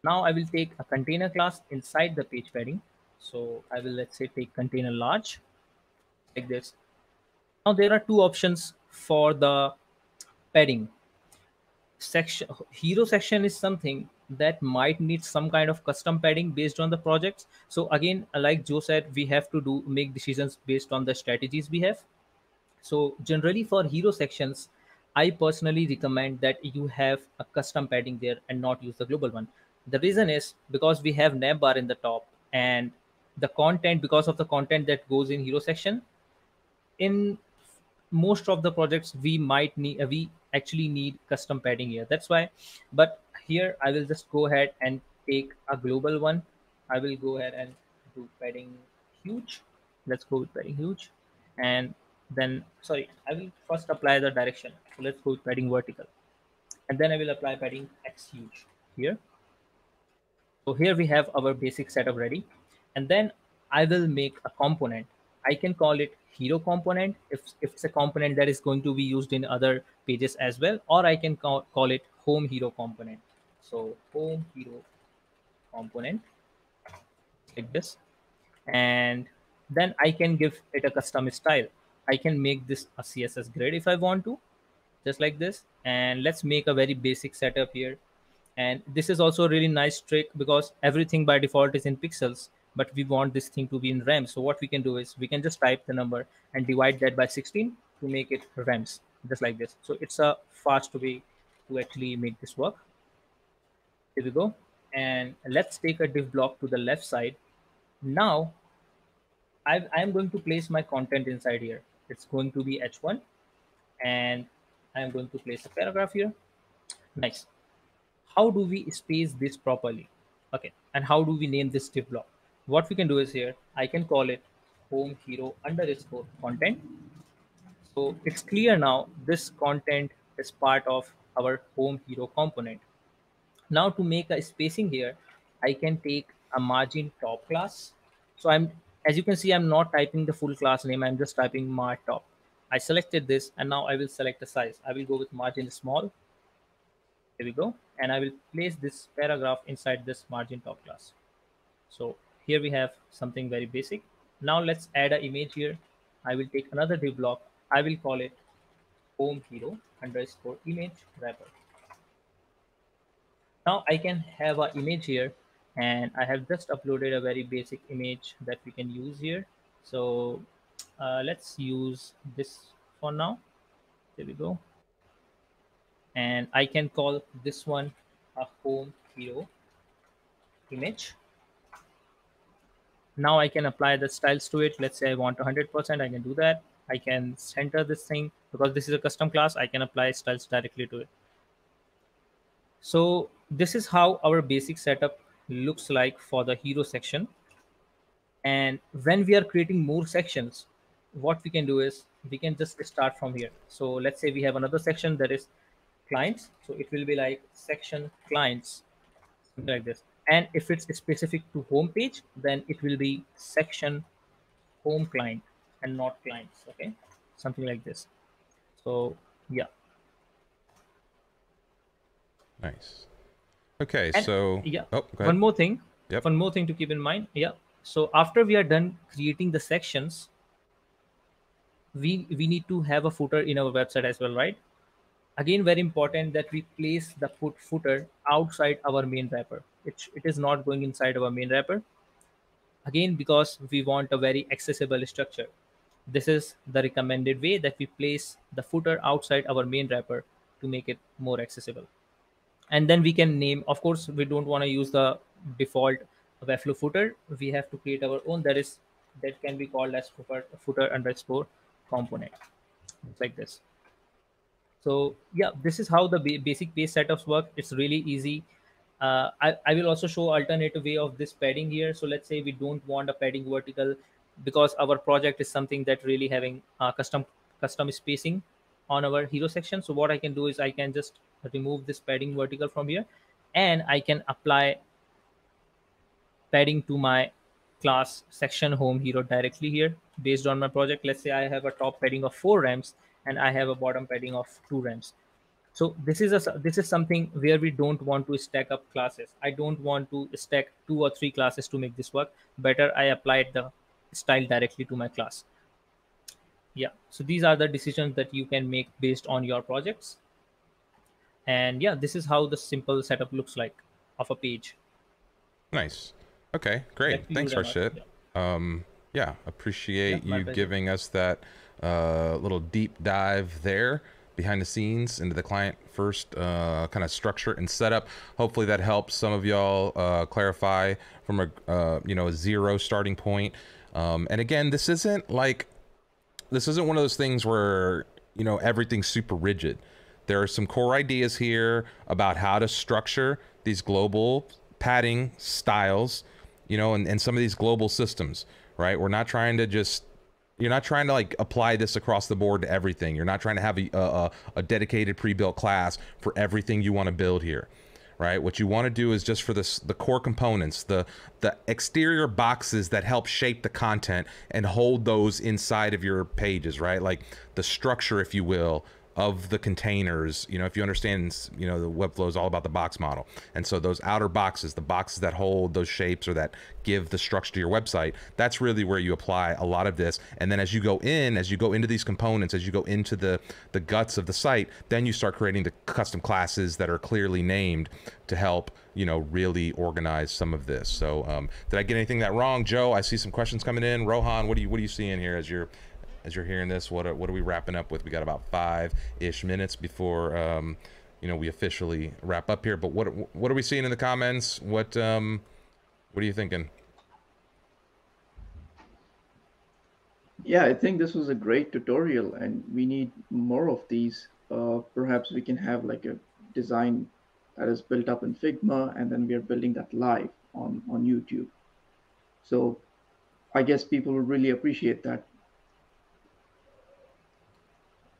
Now I will take a container class inside the page padding. So I will let's say take container large like this. Now there are two options for the padding. Section hero section is something that might need some kind of custom padding based on the projects. So again like joe said we have to do make decisions based on the strategies we have. So generally for hero sections i personally recommend that you have a custom padding there and not use the global one. The reason is because we have navbar in the top and the content because of the content that goes in hero section in most of the projects we might need we actually need custom padding here. That's why but here I will just go ahead and take a global one. I will go ahead and do padding huge. Let's go with padding huge. And then, sorry, I will first apply the direction. So let's go with padding vertical. And then I will apply padding X huge here. So here we have our basic setup ready. And then I will make a component. I can call it hero component if, if it's a component that is going to be used in other pages as well, or I can call, call it home hero component. So home hero component like this. And then I can give it a custom style. I can make this a CSS grid if I want to, just like this. And let's make a very basic setup here. And this is also a really nice trick because everything by default is in pixels, but we want this thing to be in rems. So what we can do is we can just type the number and divide that by 16 to make it rems, just like this. So it's a fast way to actually make this work. Here we go. And let's take a div block to the left side. Now, i am going to place my content inside here. It's going to be H1. And I'm going to place a paragraph here. Nice. How do we space this properly? Okay. And how do we name this div block? What we can do is here, I can call it home hero underscore content. So it's clear now this content is part of our home hero component. Now to make a spacing here, I can take a margin top class. So I'm, as you can see, I'm not typing the full class name. I'm just typing mar top. I selected this and now I will select a size. I will go with margin small. Here we go. And I will place this paragraph inside this margin top class. So here we have something very basic. Now let's add an image here. I will take another div block. I will call it home hero underscore image wrapper. Now I can have an image here and I have just uploaded a very basic image that we can use here. So uh, let's use this for now. There we go. And I can call this one a home hero image. Now I can apply the styles to it. Let's say I want 100%, I can do that. I can center this thing because this is a custom class. I can apply styles directly to it. So this is how our basic setup looks like for the hero section. And when we are creating more sections, what we can do is we can just start from here. So let's say we have another section that is clients. So it will be like section clients, something like this. And if it's specific to home page, then it will be section home client and not clients. Okay, something like this. So yeah. Nice. Okay, and, so yeah, oh, one more thing. Yep. One more thing to keep in mind. Yeah. So after we are done creating the sections, we we need to have a footer in our website as well, right? Again, very important that we place the foot footer outside our main wrapper. It, it is not going inside our main wrapper. Again, because we want a very accessible structure. This is the recommended way that we place the footer outside our main wrapper to make it more accessible and then we can name of course we don't want to use the default webflow footer. We have to create our own that is that can be called as footer, footer underscore component it's like this. So yeah this is how the basic base setups work. It's really easy. Uh, I, I will also show alternative way of this padding here. So let's say we don't want a padding vertical because our project is something that really having uh, custom custom spacing on our hero section. So what i can do is i can just remove this padding vertical from here and i can apply padding to my class section home hero directly here. Based on my project let's say i have a top padding of four rems and i have a bottom padding of two rems so this is a this is something where we don't want to stack up classes. I don't want to stack two or three classes to make this work. Better i applied the style directly to my class. Yeah so these are the decisions that you can make based on your projects and yeah this is how the simple setup looks like of a page nice okay great thanks Harshit yeah. um yeah appreciate yeah, you pleasure. giving us that uh little deep dive there behind the scenes into the client first uh, kind of structure and setup. Hopefully that helps some of y'all uh, clarify from a uh, you know a zero starting point. Um, and again, this isn't like this isn't one of those things where you know everything's super rigid. There are some core ideas here about how to structure these global padding styles, you know, and, and some of these global systems, right? We're not trying to just you're not trying to like apply this across the board to everything. You're not trying to have a, a, a dedicated pre-built class for everything you want to build here, right? What you want to do is just for this the core components, the the exterior boxes that help shape the content and hold those inside of your pages, right? Like the structure, if you will, of the containers. You know, if you understand, you know, the Webflow is all about the box model. And so those outer boxes, the boxes that hold those shapes or that give the structure to your website, that's really where you apply a lot of this. And then as you go in, as you go into these components, as you go into the the guts of the site, then you start creating the custom classes that are clearly named to help you know really organize some of this. So um, did I get anything that wrong, Joe? I see some questions coming in. Rohan, what do you what are you seeing here as you're as you're hearing this, what are, what are we wrapping up with? We got about five ish minutes before um, you know we officially wrap up here. But what what are we seeing in the comments? What um, what are you thinking? Yeah, I think this was a great tutorial, and we need more of these. Uh, perhaps we can have like a design that is built up in Figma, and then we are building that live on on YouTube. So I guess people will really appreciate that.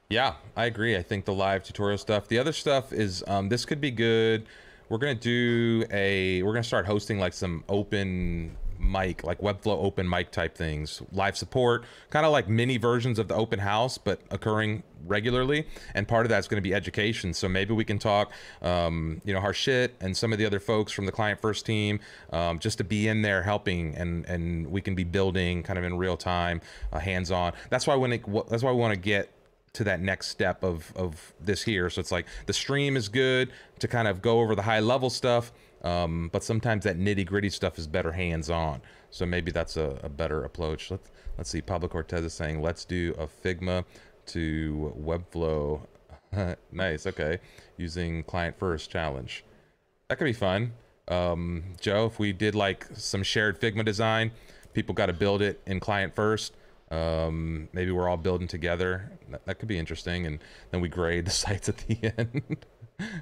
Yeah, I agree. I think the live tutorial stuff. The other stuff is um, this could be good. We're gonna do a. We're gonna start hosting like some open mic, like Webflow open mic type things, live support, kind of like mini versions of the open house, but occurring regularly. And part of that's going to be education. So maybe we can talk, um, you know, Harshit and some of the other folks from the client first team, um, just to be in there helping, and and we can be building kind of in real time, uh, hands on. That's why when it, that's why we want to get to that next step of of this here. So it's like the stream is good to kind of go over the high level stuff, um, but sometimes that nitty gritty stuff is better hands on. So maybe that's a, a better approach. Let's let's see. Pablo Cortez is saying let's do a Figma to Webflow. nice. Okay, using client first challenge. That could be fun. Um, Joe, if we did like some shared Figma design, people got to build it in client first um, maybe we're all building together. That, that, could be interesting, and then we grade the sites at the end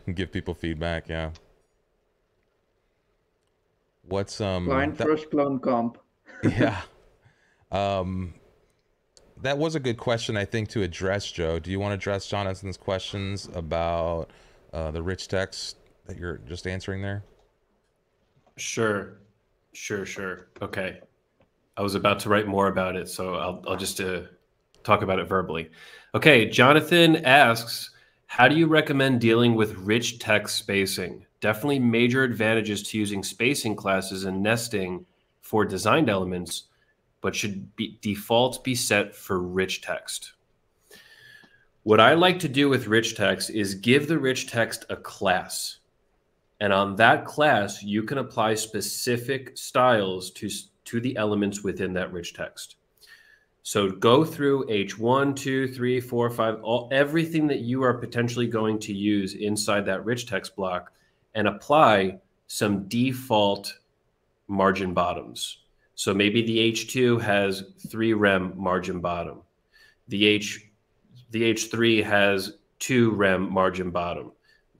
and give people feedback. Yeah. What's um client that, first clone comp? yeah. Um, that was a good question, I think, to address. Joe, do you want to address Jonathan's questions about uh, the rich text that you're just answering there? Sure, sure, sure. Okay. I was about to write more about it, so I'll, I'll just uh, talk about it verbally. Okay, Jonathan asks, how do you recommend dealing with rich text spacing? Definitely major advantages to using spacing classes and nesting for designed elements, but should be default be set for rich text. What I like to do with rich text is give the rich text a class. And on that class, you can apply specific styles to to the elements within that rich text. So go through H1, 2, 3, 4, 5, all, everything that you are potentially going to use inside that rich text block and apply some default margin bottoms. So maybe the H2 has 3 rem margin bottom. The H the H3 has 2 rem margin bottom.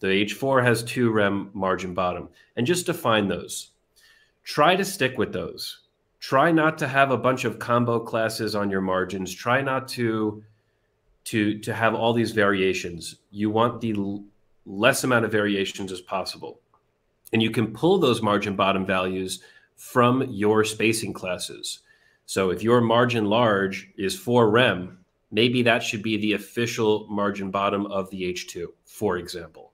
The H4 has two rem margin bottom. And just define those. Try to stick with those. Try not to have a bunch of combo classes on your margins. Try not to to to have all these variations. You want the less amount of variations as possible. And you can pull those margin bottom values from your spacing classes. So if your margin large is 4 rem, maybe that should be the official margin bottom of the H2, for example.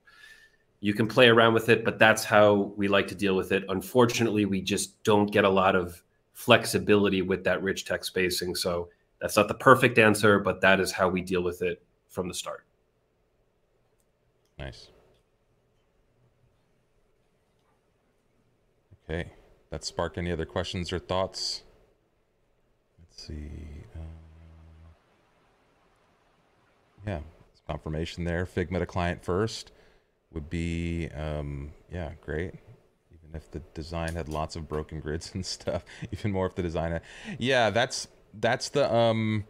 You can play around with it, but that's how we like to deal with it. Unfortunately, we just don't get a lot of flexibility with that rich text spacing. So that's not the perfect answer, but that is how we deal with it from the start. Nice. Okay. That spark any other questions or thoughts? Let's see. Uh, yeah, confirmation there. Figma to client first would be, um, yeah, great. If the design had lots of broken grids and stuff, even more if the design had, yeah, that's that's the um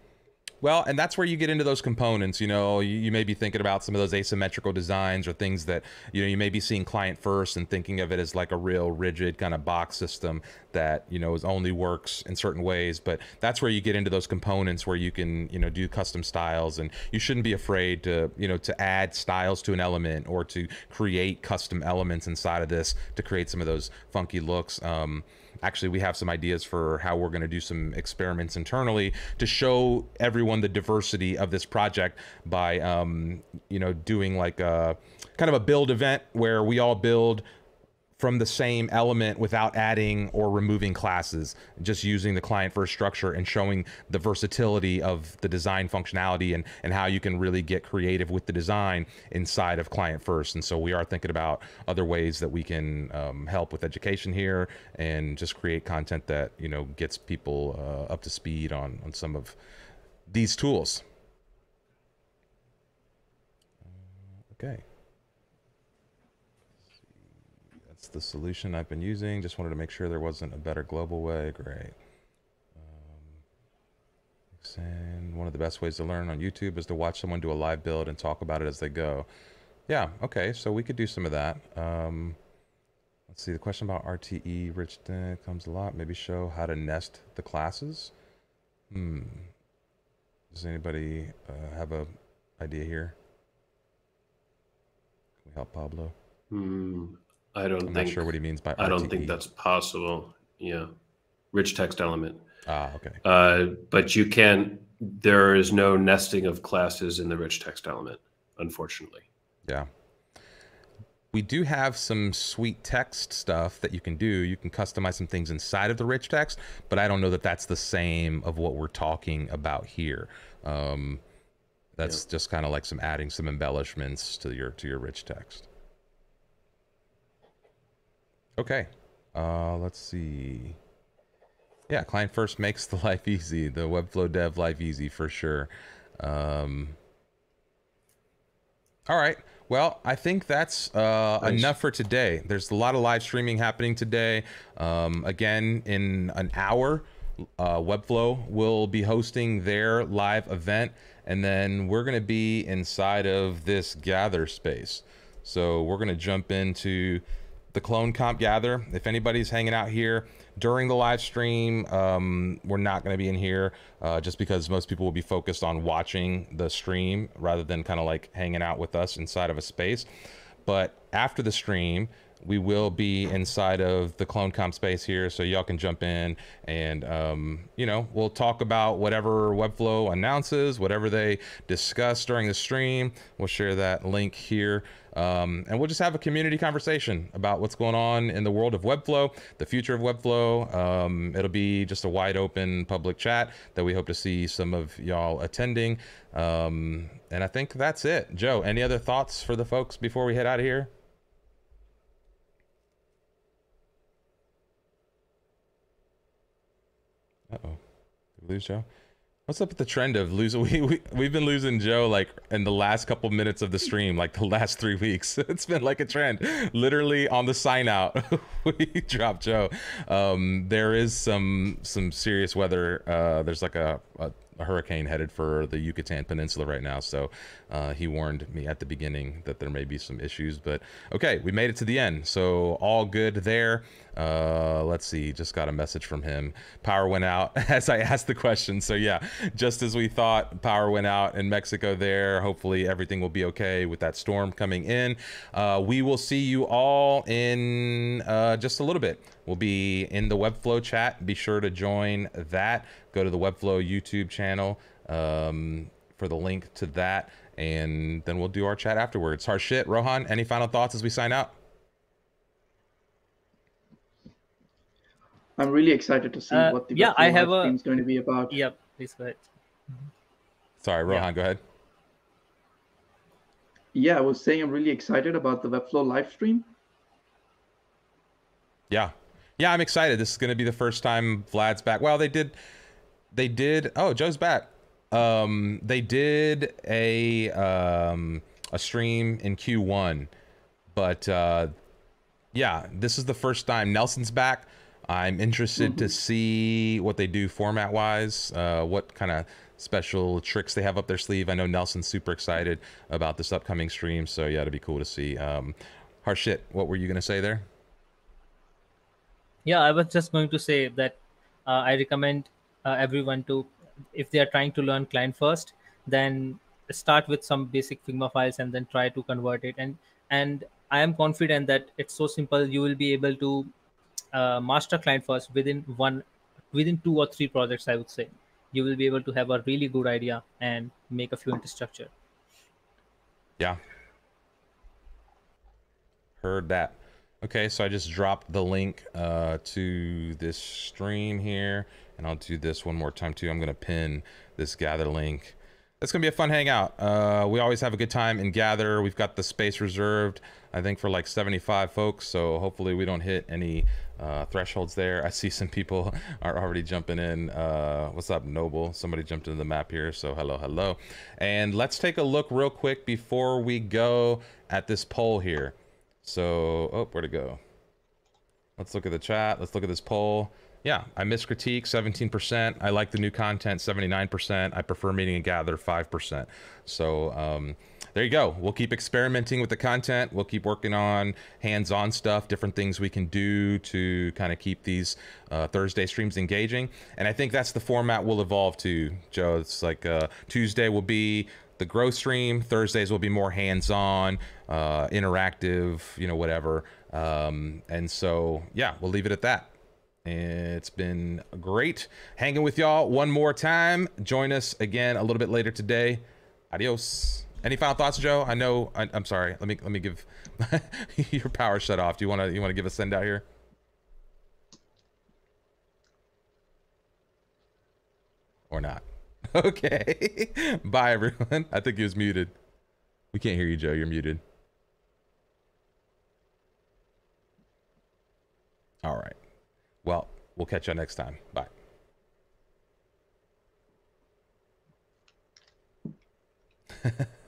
well, and that's where you get into those components. You know, you, you, may be thinking about some of those asymmetrical designs or things that, you know, you may be seeing client first and thinking of it as like a real rigid kind of box system that, you know, is only works in certain ways. But that's where you get into those components where you can, you know, do custom styles and you shouldn't be afraid to, you know, to add styles to an element or to create custom elements inside of this to create some of those funky looks. Um, actually we have some ideas for how we're going to do some experiments internally to show everyone the diversity of this project by um, you know doing like a kind of a build event where we all build from the same element without adding or removing classes, just using the client first structure and showing the versatility of the design functionality and, and how you can really get creative with the design inside of client first. And so we are thinking about other ways that we can um, help with education here and just create content that, you know, gets people uh, up to speed on, on some of these tools. Okay. The solution I've been using. Just wanted to make sure there wasn't a better global way. Great. Um, and one of the best ways to learn on YouTube is to watch someone do a live build and talk about it as they go. Yeah, okay, so we could do some of that. Um, let's see, the question about RTE rich uh, comes a lot. Maybe show how to nest the classes. Hmm. Does anybody uh, have a idea here? Can we help Pablo? Hmm. I don't I'm think. not sure what he means by. I don't think that's possible. Yeah, rich text element. Ah, okay. Uh, but you can. There is no nesting of classes in the rich text element, unfortunately. Yeah. We do have some sweet text stuff that you can do. You can customize some things inside of the rich text, but I don't know that that's the same of what we're talking about here. Um, that's just kind of like some adding some embellishments to your to your rich text. Okay. Uh, let's see. Yeah, client first makes the life easy. The Webflow dev life easy for sure. Um, all right. Well, I think that's uh, Nice. enough for today. There's a lot of live streaming happening today. Um, again, in an hour, uh, Webflow will be hosting their live event, and then we're going to be inside of this gather space. So we're going to jump into the Clone Comp Gather. If anybody's hanging out here during the live stream, um, we're not going to be in here uh, just because most people will be focused on watching the stream rather than kind of like hanging out with us inside of a space. But after the stream, we will be inside of the clone comp space here so y'all can jump in and um, you know we'll talk about whatever webflow announces whatever they discuss during the stream. We'll share that link here. Um, and we'll just have a community conversation about what's going on in the world of webflow the future of webflow. Um, it'll be just a wide open public chat that we hope to see some of y'all attending. Um, and i think that's it. Joe any other thoughts for the folks before we head out of here Uh oh. Did we lose Joe? What's up with the trend of losing? We, we, we've been losing Joe like in the last couple minutes of the stream, like the last three weeks. It's been like a trend. Literally on the sign out, we dropped Joe. Um, there is some some serious weather. Uh, there's like a, a, a hurricane headed for the Yucatan Peninsula right now. So uh, he warned me at the beginning that there may be some issues. But okay, we made it to the end. So all good there. Uh, let's see, just got a message from him. Power went out as I asked the question. So yeah, just as we thought, power went out in Mexico there. Hopefully everything will be okay with that storm coming in. Uh, we will see you all in uh, just a little bit. We'll be in the Webflow chat. Be sure to join that. Go to the Webflow YouTube channel um, for the link to that. And then we'll do our chat afterwards. Harshit, Rohan, any final thoughts as we sign out? I'm really excited to see Uh, what the yeah, I have live a- is going to be about. Yep, please go ahead. Sorry, Rohan, go ahead. Yeah, I was saying I'm really excited about the Webflow live stream. Yeah. Yeah, I'm excited. This is going to be the first time Vlad's back. Well, they did they did Oh, Joe's back. Um they did a um a stream in Q1. But uh yeah, this is the first time Nelson's back. I'm interested to see what they do format wise, uh, what kind of special tricks they have up their sleeve. I know Nelson's super excited about this upcoming stream, so yeah, it'd be cool to see. Um, Harshit, what were you gonna say there? Yeah, I was just going to say that uh, I recommend uh, everyone to, if they are trying to learn client first, then start with some basic Figma files and then try to convert it. And and I am confident that it's so simple. You will be able to uh, master client first within one, within two or three projects. I would say you will be able to have a really good idea and make a fluent structure. Yeah. Heard that. Okay, so I just dropped the link uh, to this stream here, and I'll do this one more time too. I'm gonna pin this gather link. It's gonna be a fun hangout. Uh, we always have a good time in gather. We've got the space reserved, I think, for like 75 folks. So hopefully we don't hit any uh, thresholds there. I see some people are already jumping in. Uh, what's up, Noble? Somebody jumped into the map here. So hello, hello. And let's take a look real quick before we go at this poll here. So, oh, where to go? Let's look at the chat. Let's look at this poll. Yeah, I miss critique 17%. I like the new content 79%. I prefer meeting and gather 5%. So, um, there you go. We'll keep experimenting with the content. We'll keep working on hands-on stuff, different things we can do to kind of keep these uh, Thursday streams engaging. And I think that's the format we'll evolve to, Joe. It's like uh, Tuesday will be the growth stream. Thursdays will be more hands-on, uh, interactive, you know, whatever. Um, and so, yeah, we'll leave it at that. It's been great hanging with y'all one more time. Join us again a little bit later today. Adios. Any final thoughts, Joe? I know. I, am sorry. Let me let me give your power shut off. Do you want to you want to give a send out here? Or not? Okay. Bye, everyone. I think he was muted. We can't hear you, Joe. You're muted. All right. Well, we'll catch you next time. Bye.